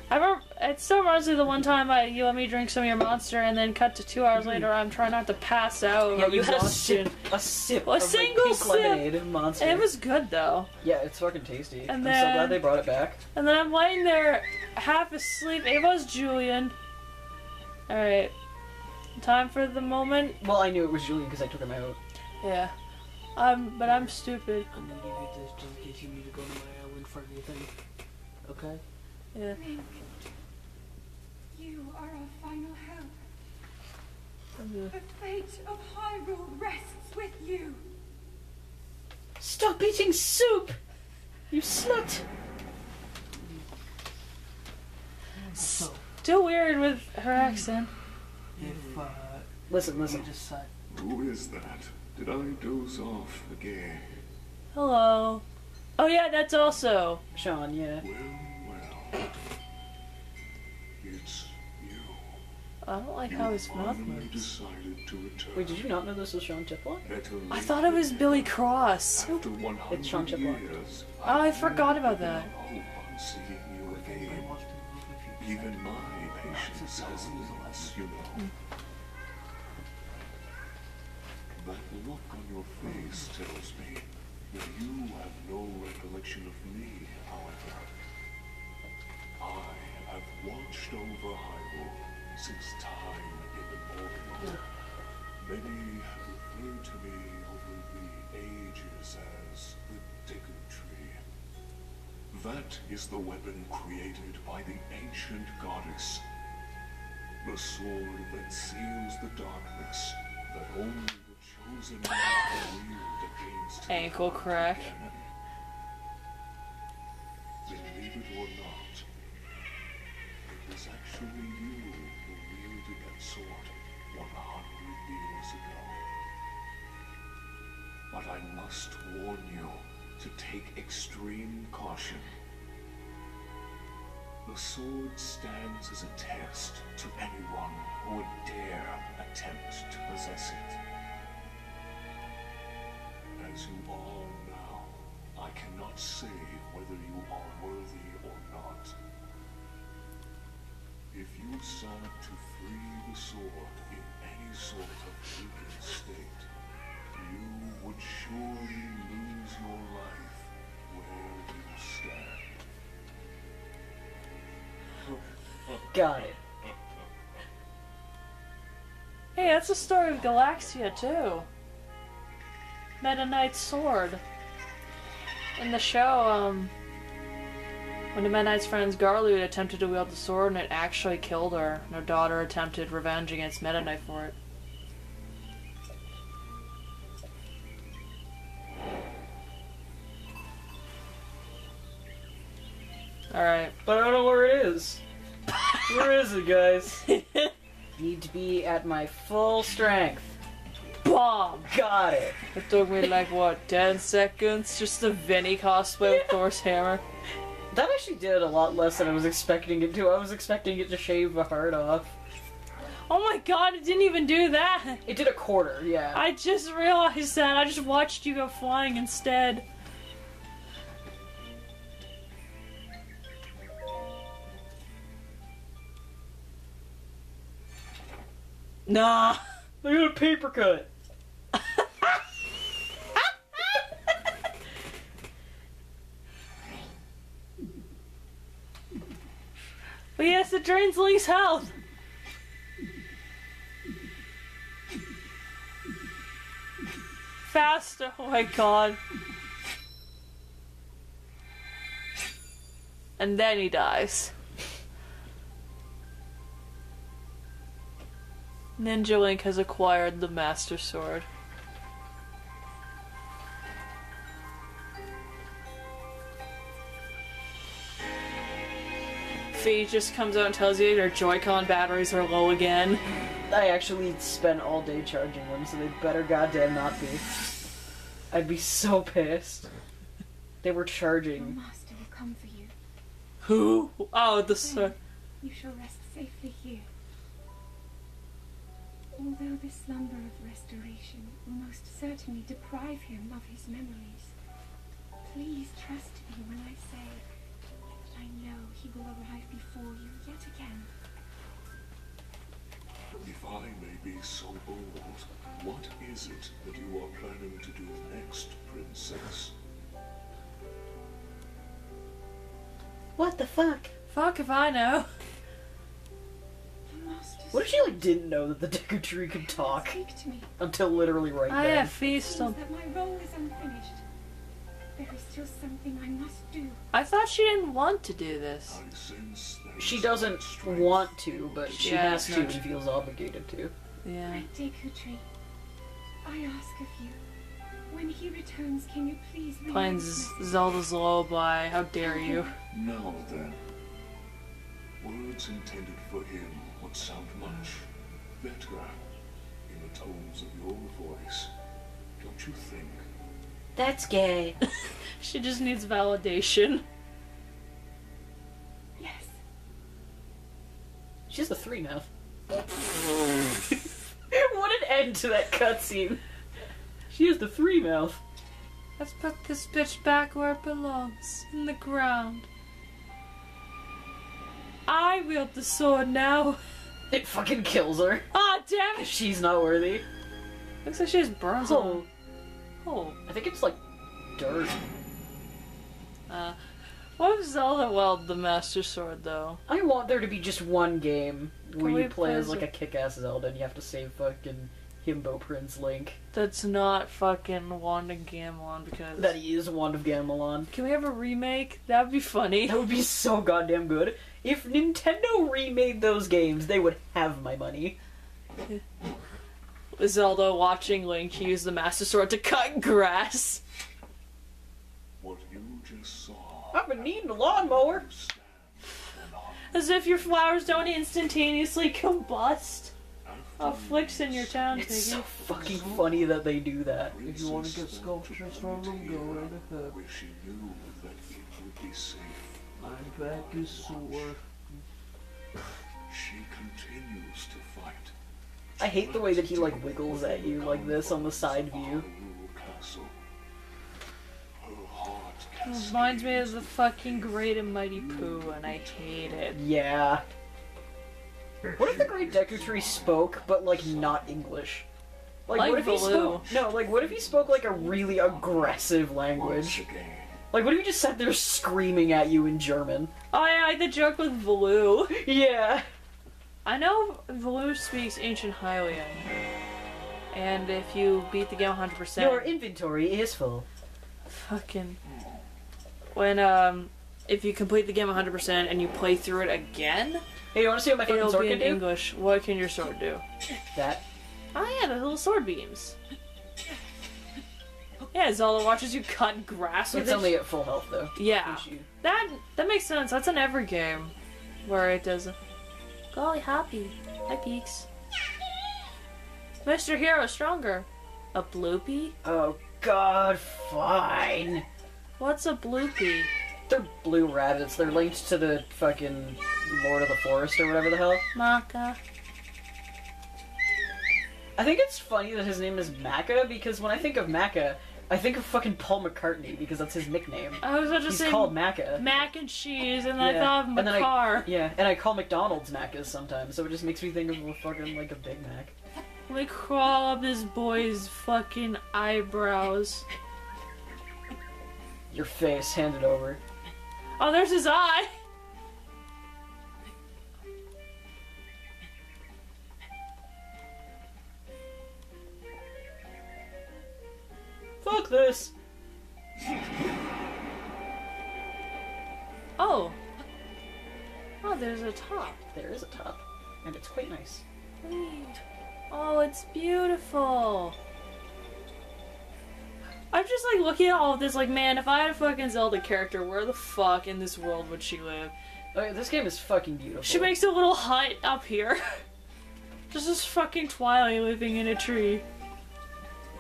I remember, it still reminds me of the one time I, you let me drink some of your monster and then cut to two hours later, I'm trying not to pass out yeah, you had a sip, a sip A of single like, pink sip. lemonade monster. It was good though. yeah, it's fucking tasty. And I'm so glad they brought it back. And then I'm laying there half asleep. It was Julian. Alright. Time for the moment. Well, I knew it was Julian because I took him out. Yeah. Um, but I'm stupid. I'm gonna give you this just in case you need to go to my island for anything. Okay? Yeah. You are our final hope. Yeah. The fate of Hyrule rests with you. Stop eating soup, you slut. So, Still weird with her accent. if, uh, Listen, listen. Just said. Who is that? Did I doze off again? Hello. Oh yeah, that's also. Sean, yeah. Well, well. I don't like You how his mouth finally moves. decided to. Wait, did you not know this was Sean Chiplock? I thought it was Billy. Cross. After 100 It's Sean Chiplock. years, Oh, I forgot about given that. Hope on seeing you again. watched the movie a few Even my patience has limits, you know. Hmm. That look on your face tells me that you have no recollection of me, however. I have watched over Hyrule since time immemorial. Many have referred to me over the ages as the Deku Tree. That is the weapon created by the ancient goddess. The sword that seals the darkness that only the chosen can wield against Ankle crack. Believe it or not, it was actually you 100 ago. But I must warn you to take extreme caution. The sword stands as a test to anyone who would dare attempt to possess it. As you all know, I cannot say whether you are worthy or not. If you sought to free the sword sort of state, you would surely lose your life where you stand. Got it. Hey, that's the story of Galaxia too. Meta Knight's sword. In the show, um, when the Meta Knight's friends Garlude attempted to wield the sword and it actually killed her, and her daughter attempted revenge against Meta Knight for it. Alright. But I don't know where it is. Where is it, guys? Need to be at my full strength. Bomb! Got it. It took me like, what, 10 seconds? Just a Vinny cosplay with Thor's hammer. That actually did a lot less than I was expecting it to. I was expecting it to shave a heart off. Oh my god, it didn't even do that! It did a quarter, yeah. I just realized that. I just watched you go flying instead. Nah. I got a paper cut. But yes, it drains Link's health. Faster. Oh my god. And then he dies. Ninja Link has acquired the Master Sword. Fi just comes out and tells you your Joy-Con batteries are low again. I actually spent all day charging them, so they better goddamn not be. I'd be so pissed. They were Your charging. master will come for you. Who? Oh, the sword. You shall rest safely here. Although the slumber of restoration will most certainly deprive him of his memories, please trust me when I say that I know he will arrive before you yet again. If I may be so bold, what is it that you are planning to do next, Princess? What the fuck? Fuck if I know. The master's What if she like didn't know that the Deku Tree could talk Speak to me. until literally right I then? have feast Means on. that my role is unfinished. There is still something I must do. I thought she didn't want to do this. I sense there She doesn't want to, but she Yeah, has to and she- feels obligated to. Yeah. My Deku Tree, I ask of you, when he returns, can you please relay Playing this Z- message? Zelda's Lullaby. How dare you? Now then, words intended for him would sound much better in the tones of your voice. Don't you think? That's gay. She just needs validation. Yes. She has the three mouth. what an end to that cutscene. She has the three mouth. Let's put this bitch back where it belongs, in the ground. I wield the sword now. It fucking kills her. Ah, damn it! She's not worthy. Looks like she has burns Oh. Oh, I think it's like dirt. uh, what if Zelda weld the Master Sword though? I want there to be just one game where you play play as like a- a kick-ass Zelda and you have to save fucking Himbo Prince Link. That's not fucking Wand of Gamelon because. That he is Wand of Gamelon. Can we have a remake? That'd be funny. That would be so goddamn good. If Nintendo remade those games, they would have my money. Zelda watching Link use the Master Sword to cut grass. What you just saw. I've been needing a lawnmower. You stand for not As if your flowers don't instantaneously combust. After Oh, Flick's in your town, It's Piggy. so fucking funny that they do that. If you want to get sculptures from them, go hear right ahead. Where she knew that it would be safe. My back is sore. She continues to fight. I hate the way that he like wiggles at you like this on the side view. Hyrule Castle. Her heart It reminds me of the fucking Great and Mighty Pooh, and I hate it. Yeah. What if the Great Deku Tree spoke, but like not English? Like, Like what if he Valoo. spoke? No, like what if he spoke like a really aggressive language? Like what if he just sat there screaming at you in German? Oh yeah, like the joke with Valoo. Yeah. I know Valoo speaks Ancient Hylian. And if you beat the game 100%, Your inventory is full. fucking when um if you complete the game 100% and you play through it again, Hey, you want to see what my fucking it'll sword be can in do? English. What can your sword do? That. Oh yeah, the little sword beams. Yeah, Zelda watches you cut grass with It's it. only at full health though. yeah, Which that that makes sense. That's in every game where it does. Golly hoppy, hi peaks. Mr. Hero stronger. A bloopy? Oh god, fine. What's a bloopy? They're blue rabbits. They're linked to the fucking Lord of the Forest or whatever the hell. Maka. I think it's funny that his name is Macca because when I think of Macca, I think of fucking Paul McCartney because that's his nickname. I was about to He's say called Macca. mac and cheese, and then I thought of and then I- Macar. yeah, and I call McDonald's Maccas sometimes, so it just makes me think of a fucking like a Big Mac. Let me crawl up this boy's fucking eyebrows. Your face, hand it over. Oh, there's his eye. Fuck this. Oh. Oh, there's a top. There is a top, and it's quite nice. Oh, it's beautiful. I'm just like looking at all of this, like, man, if I had a fucking Zelda character, where the fuck in this world would she live? Okay, this game is fucking beautiful. She makes a little hut up here. just this fucking Twilight living in a tree.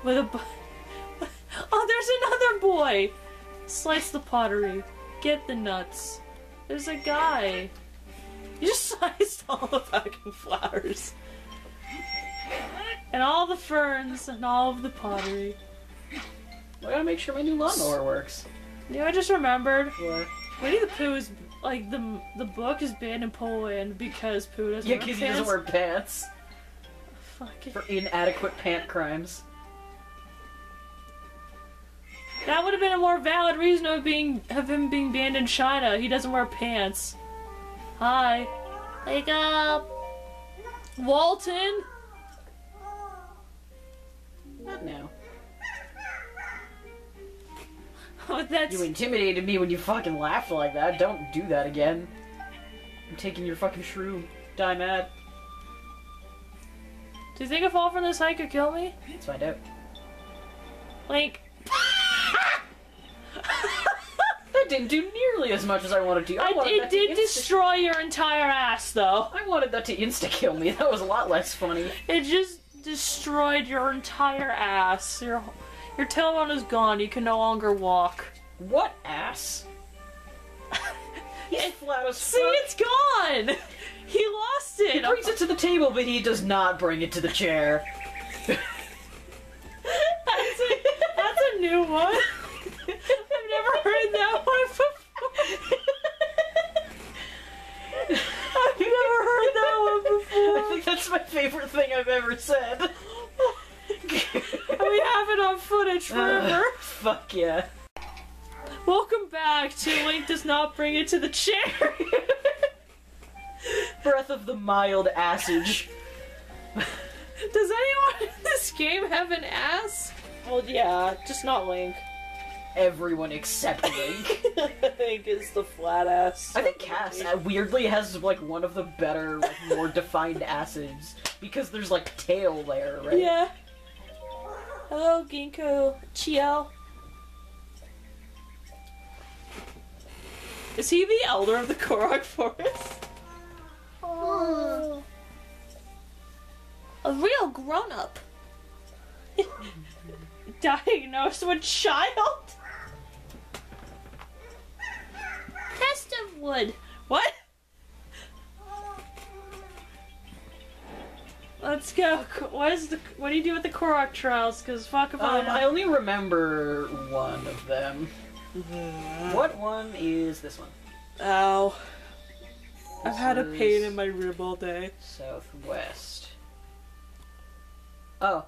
With a. Oh, there's another boy! Slice the pottery. Get the nuts. There's a guy. You just sliced all the fucking flowers. And all the ferns and all of the pottery. I gotta make sure my new lawnmower works. You know, I just remembered What? Winnie the Pooh is like the the book is banned in Poland because Pooh doesn't wear pants. Yeah, because he doesn't wear pants Fucking- for inadequate pant crimes. That would have been a more valid reason of being of him being banned in China. He doesn't wear pants. Hi. Wake up. Walton. Not now. Oh, that's You intimidated me when you fucking laughed like that. Don't do that again. I'm taking your fucking shroom. Die mad. Do you think a fall from this height could kill me? Let's find out. Link. That didn't do nearly as much as I wanted to. I I, wanted it did destroy your entire ass, though. I wanted that to insta kill me. That was a lot less funny. It just destroyed your entire ass. Your your tailbone is gone. You can no longer walk. What ass? He's flat as See, it's gone. He lost it. He brings it to the table, but he does not bring it to the chair. that's, a, that's a new one. I've never heard that one before. I've never heard that one before. I think that's my favorite thing I've ever said. we have it on footage forever. Ugh, fuck yeah. Welcome back to Link does not bring it to the chair. Breath of the mild assage. Does anyone in this game have an ass? Well, yeah, just not Link. Everyone except Link. Link is the flat ass. I think Kass uh, weirdly has like one of the better, like more defined acids because there's like tail there, right? Yeah. Hello, Ginkgo Chiel. Is he the elder of the Korok forest? Oh. A real grown up. Diagnosed with child. Test of wood. What? Let's go. What is the? What do you do with the Korok trials? Because fuck if I Um, know. I only remember one of them. What one is this one? Ow. I've had a pain in my rib all day. Southwest. Oh,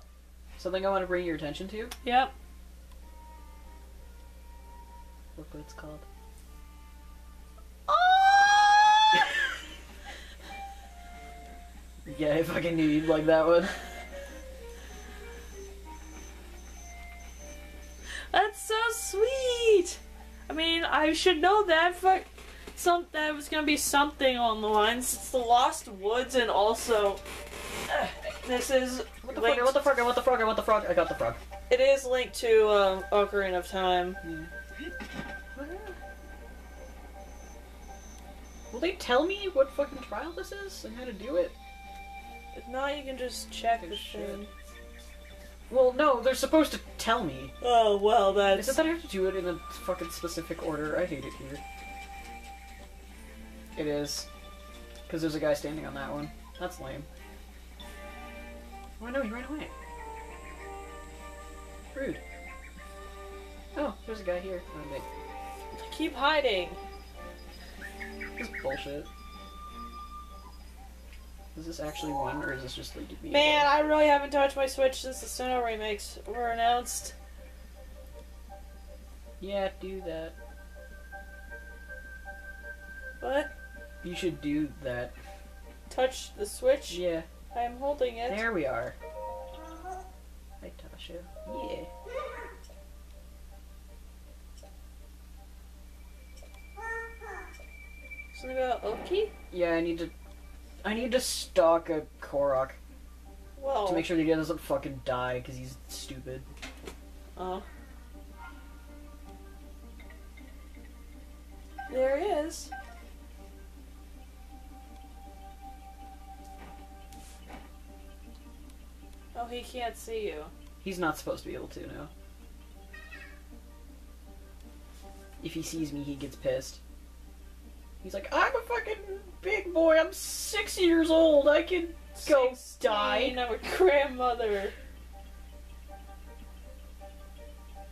something I want to bring your attention to. Yep. Look what it's called. Yeah, I fucking knew you'd like that one. That's so sweet. I mean, I should know that. Fuck. Some that was gonna be something on the lines. It's the Lost Woods, and also uh, this is What the linked. frog? What the frog? I want the frog. I want the frog. I got the frog. It is linked to um, Ocarina of Time. Will they tell me what fucking trial this is and how to do it? If not, you can just check They the should. thing. Well, no, they're supposed to tell me. Oh well, that's Is it that I have to do it in a fucking specific order? I hate it here. It is. Because there's a guy standing on that one. That's lame. Oh no, he ran away. Rude. Oh, there's a guy here. Oh, keep hiding. This is bullshit. Is this actually one, or is this just like me? Man, I really haven't touched my Switch since the Sinnoh remakes were announced. Yeah, do that. What? You should do that. Touch the Switch? Yeah, I'm holding it. there we are. Hi, Tasha. Yeah. Something about Oki? Yeah, I need to. I need to stalk a Korok Well. to make sure the guy doesn't fucking die because he's stupid. Oh. There he is. Oh, he can't see you. He's not supposed to be able to now. If he sees me, he gets pissed. He's like, I'm a fucking big boy. I'm six years old. I can go die. I'm a grandmother.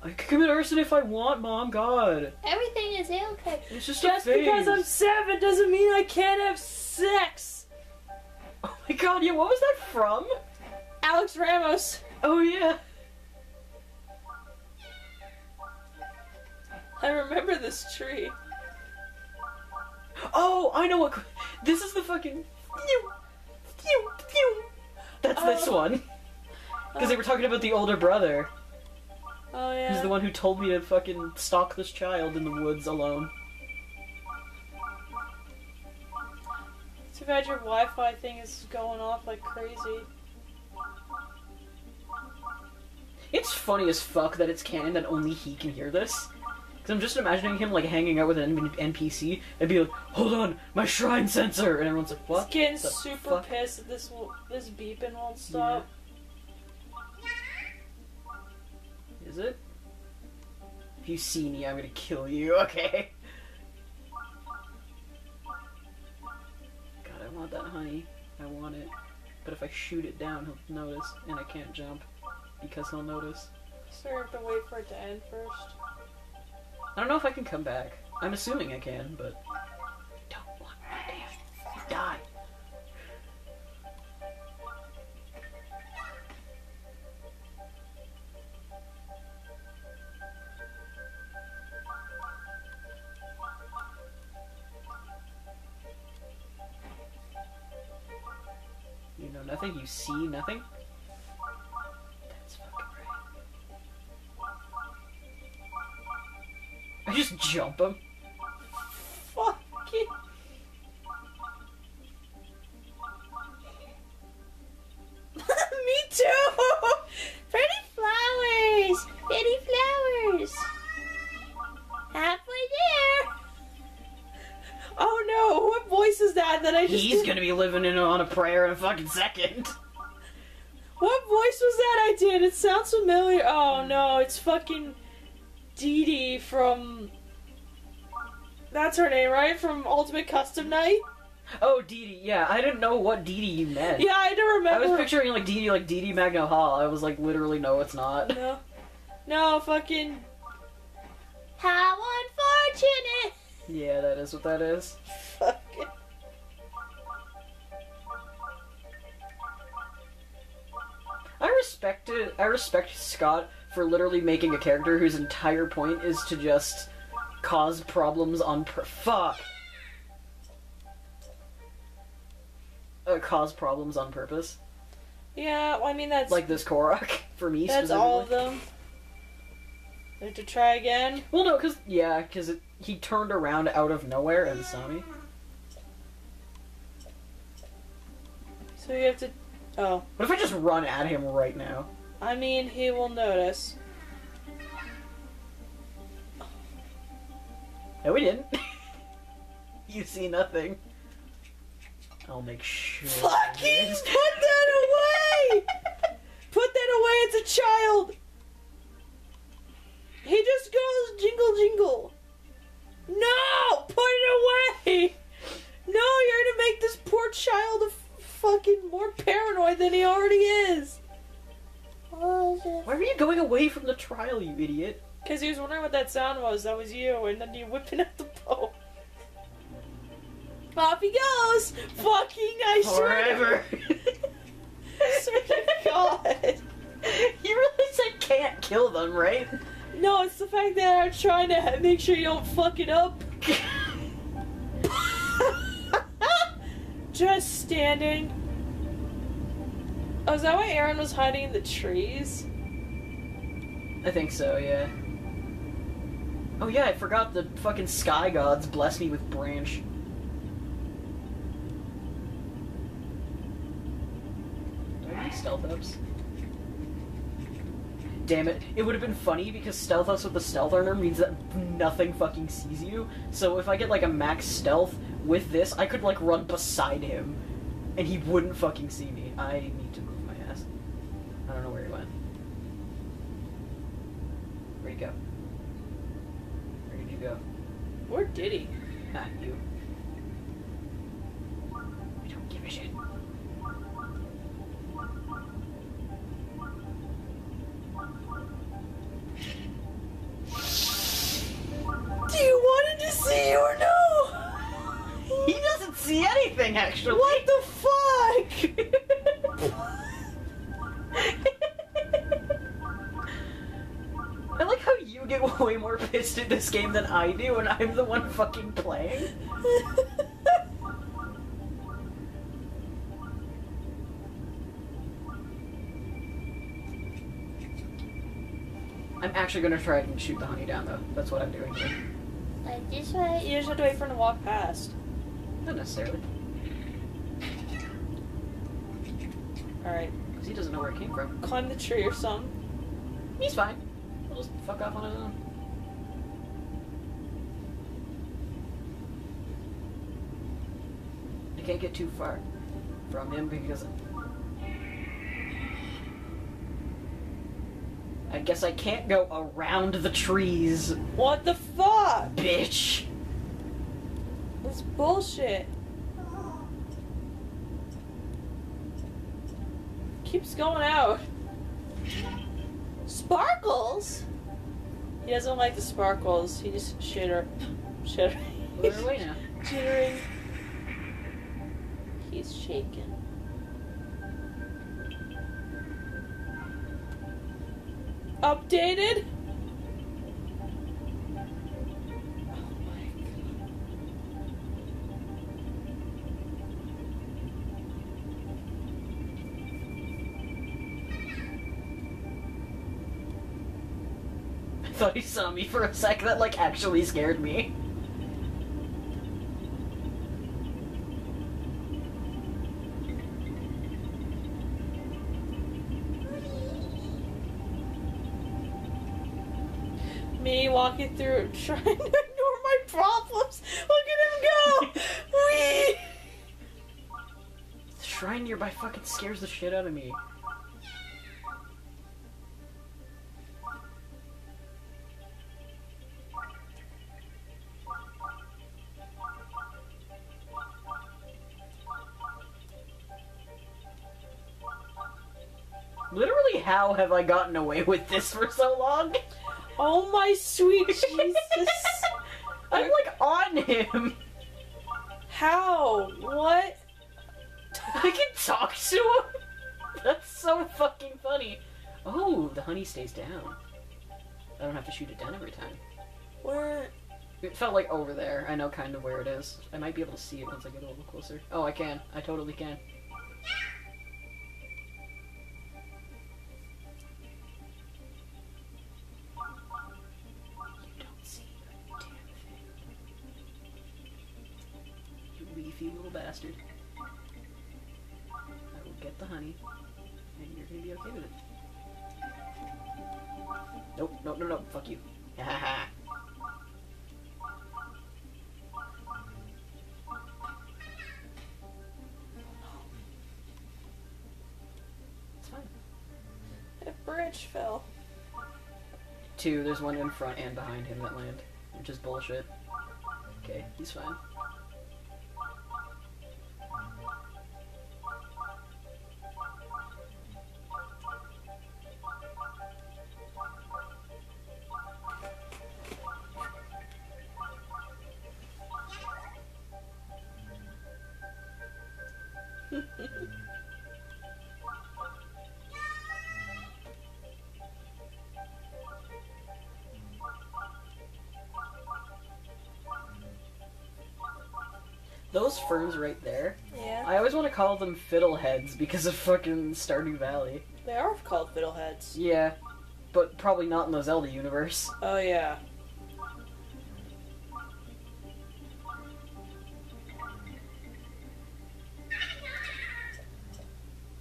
I can commit arson if I want, Mom. God, Everything is okay. it's just, Just a phase. because I'm seven doesn't mean I can't have sex. Oh my God, yeah. What was that from? Alex Ramos. Oh yeah. I remember this tree. Oh, I know what. This is the fucking. That's this Oh. one. Because they were talking about the older brother. Oh yeah. He's the one who told me to fucking stalk this child in the woods alone. Too bad your Wi-Fi thing is going off like crazy. It's funny as fuck that it's canon that only he can hear this. Because I'm just imagining him like hanging out with an NPC and be like, "Hold on, my shrine sensor," and everyone's like, "What?" Getting super fuck? pissed that this this beeping won't stop. Yeah. Is it? If you see me, I'm gonna kill you. Okay. God, I want that honey. I want it. But if I shoot it down, he'll notice, and I can't jump because he'll notice. So I have to wait for it to end first. I don't know if I can come back. I'm assuming I can, but I don't want my damn die. You know nothing, you see nothing? Jump him. Fucking. Me too! Pretty flowers! Pretty flowers! Halfway there! Oh no, what voice is that that I just He's did? gonna be living in on a prayer in a fucking second. What voice was that I did? It sounds familiar. Oh no, it's fucking Dee Dee from. That's her name, right? From Ultimate Custom Night? Oh, Dee Dee, yeah, I didn't know what Dee Dee you meant. Yeah, I don't remember. I was picturing like Dee Dee, like Dee Dee Magno Hall. I was like, literally, no, it's not. No. No, fucking. How unfortunate! Yeah, that is what that is. Fucking. I respect it. I respect Scott for literally making a character whose entire point is to just cause problems on pur- fuck. Uh, cause problems on purpose, Yeah, well, I mean, that's. like this Korok for me. that's all of them. We have to try again. Well, no, because yeah, because he turned around out of nowhere and saw me. So you have to. Oh. What if I just run at him right now? I mean, he will notice. No, we didn't. you see nothing. I'll make sure. Fucking put that away! Put that away, it's a child! He just goes jingle jingle. No! Put it away! No, you're gonna make this poor child fucking more paranoid than he already is. Why are you going away from the trial, you idiot? Because he was wondering what that sound was. That was you, and then you whipping out the bow. Off he goes! Fucking, I swear. Forever. Swear to God. you really said can't kill them, right? No, it's the fact that I'm trying to make sure you don't fuck it up. Just standing. Oh, is that why Aaron was hiding in the trees? I think so, yeah. Oh yeah, I forgot the fucking sky gods bless me with branch. Do I any stealth ups? Damn it. It would have been funny because stealth ups with the stealth armor means that nothing fucking sees you. So if I get like a max stealth with this, I could like run beside him and he wouldn't fucking see me. I need to move my ass. I don't know where he went. Where'd he go? Where did you go? Where did he? Not you. Game than I do, and I'm the one fucking playing. I'm actually gonna try and shoot the honey down, though. That's what I'm doing here. Like this way? You just have to wait for him to walk past. Not necessarily, Alright, because he doesn't know where it came from. climb the tree or something. He's fine. He'll just fuck off on his own. Can't get too far from him because I guess I can't go around the trees, What the fuck? bitch. That's bullshit. Keeps going out. Sparkles? He doesn't like the sparkles. He just shitter. Shitter. We're away now. Jittering. He's shaking. Updated? Oh thought he saw me for a sec. That like actually scared me. Walking through trying to ignore my problems. Look at him go! Wee! The shrine nearby fucking scares the shit out of me. Literally, how have I gotten away with this for so long? Oh my sweet Jesus. I'm like on him. How? What? I can talk to him. That's so fucking funny. Oh, the honey stays down. I don't have to shoot it down every time. Where? It felt like over there. I know kind of where it is. I might be able to see it once I get a little closer. Oh, I can. I totally can. Bridge fell. Two, there's one in front and behind him that land, which is bullshit. Okay, he's fine. Those ferns right there, Yeah. I always want to call them fiddleheads because of fucking Stardew Valley. They are called fiddleheads. Yeah, but probably not in the Zelda universe. Oh yeah.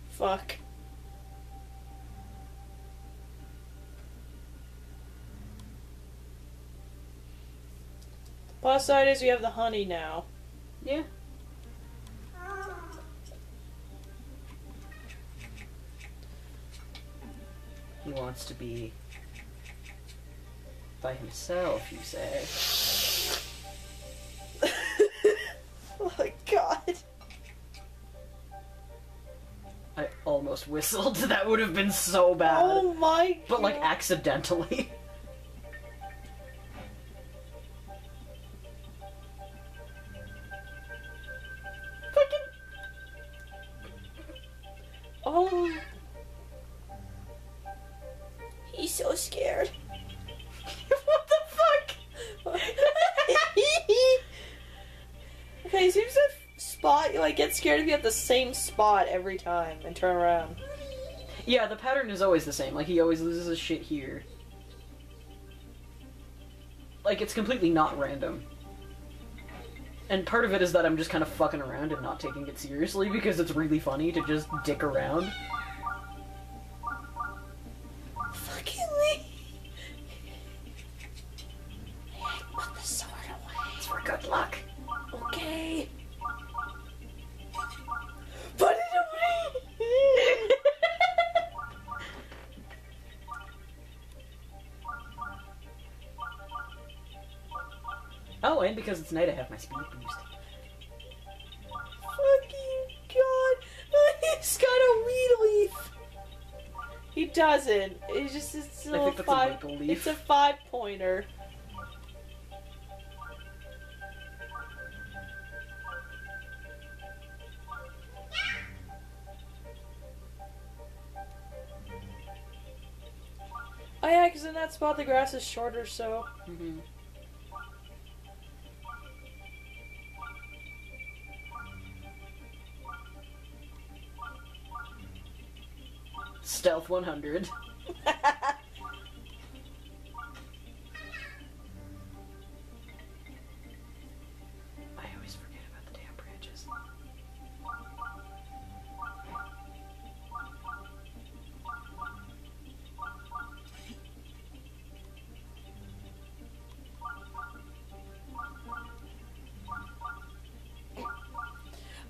Fuck. The Plus side is we have the honey now. Yeah. He wants to be by himself, you say. oh my god. I almost whistled. That would have been so bad. Oh my but like accidentally. the same spot every time and turn around. Yeah, the pattern is always the same. Like he always loses his shit here. Like it's completely not random. And part of it is that I'm just kind of fucking around and not taking it seriously because it's really funny to just dick around. Because it's night I have my speed boost. Fucking god! He's got a weed leaf. He doesn't. It's just it's a I little think that's a five. maple leaf. It's a five pointer. Oh yeah, because in that spot the grass is shorter, so hmm Stealth 100. I always forget about the damn branches.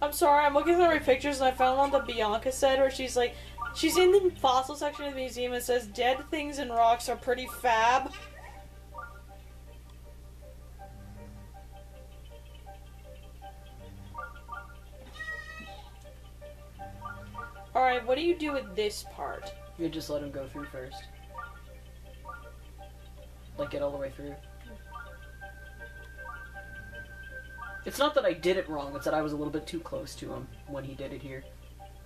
I'm sorry, I'm looking through my pictures and I found one that Bianca said where she's like, she's in the fossil section of the museum and says, dead things and rocks are pretty fab. Alright, what do you do with this part? You just let him go through first. Like, get all the way through. It's not that I did it wrong, it's that I was a little bit too close to him when he did it here.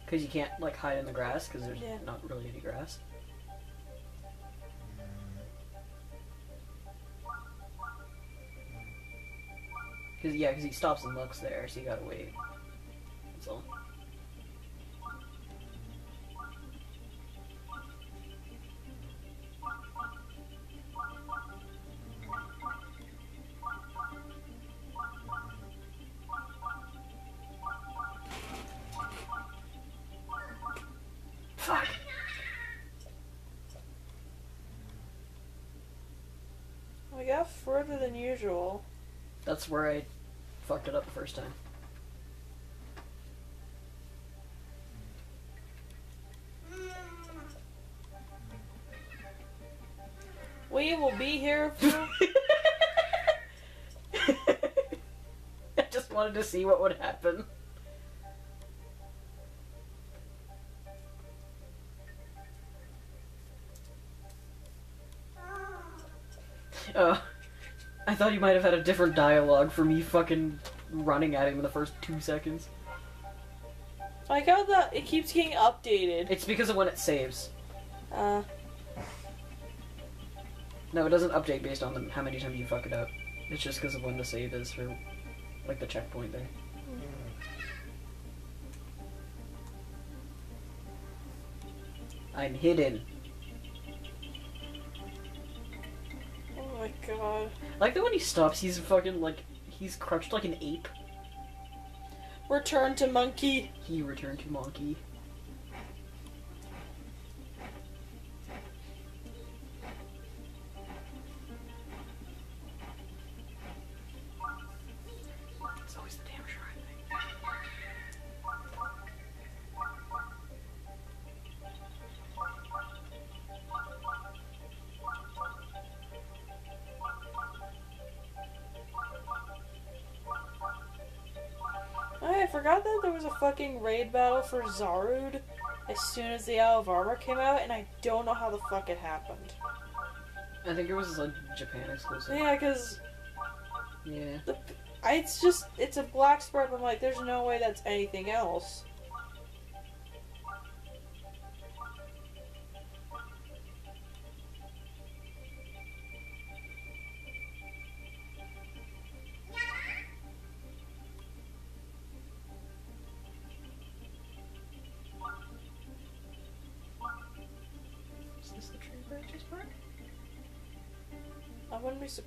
Because you can't, like, hide in the grass, because there's Yeah. not really any grass. Mm. Cause yeah, cause he stops and looks there, so you gotta wait. That's all. Further than usual. That's where I fucked it up the first time. We will be here for. I just wanted to see what would happen. Thought you might have had a different dialogue for me fucking running at him in the first two seconds. I like how the it keeps getting updated. It's because of when it saves. Uh, No, it doesn't update based on the, how many times you fuck it up. It's just because of when the save is for, like, the checkpoint there. I'm hidden. God. I like that when he stops, he's fucking like he's crouched like an ape. Return to monkey. He returned to monkey. Fucking raid battle for Zarude as soon as the Isle of Armor came out, and I don't know how the fuck it happened. I think it was a Japan exclusive. Yeah, because Yeah. the I, it's just it's a black spread. But I'm like, there's no way that's anything else.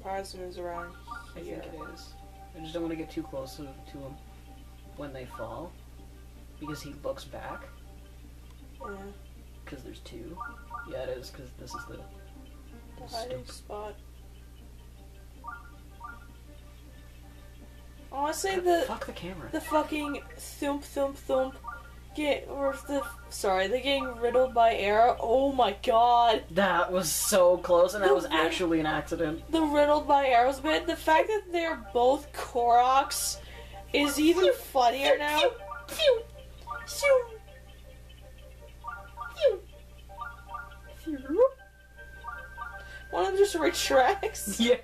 I wouldn't be surprised if it was around I here. think it is. I just don't want to get too close to, to him when they fall. Because he looks back. Yeah, Because there's two. Yeah, it is, because this is the. the hiding spot. Oh, I say the Fuck the camera. the fucking thump thump thump get or the sorry, they're getting riddled by air. Oh my god. That was so close, and that was actually an accident. The riddled by arrows bit, the fact that they're both Koroks is even funnier now. One of them just retracts. Yeah.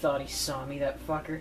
Thought he saw me, that fucker.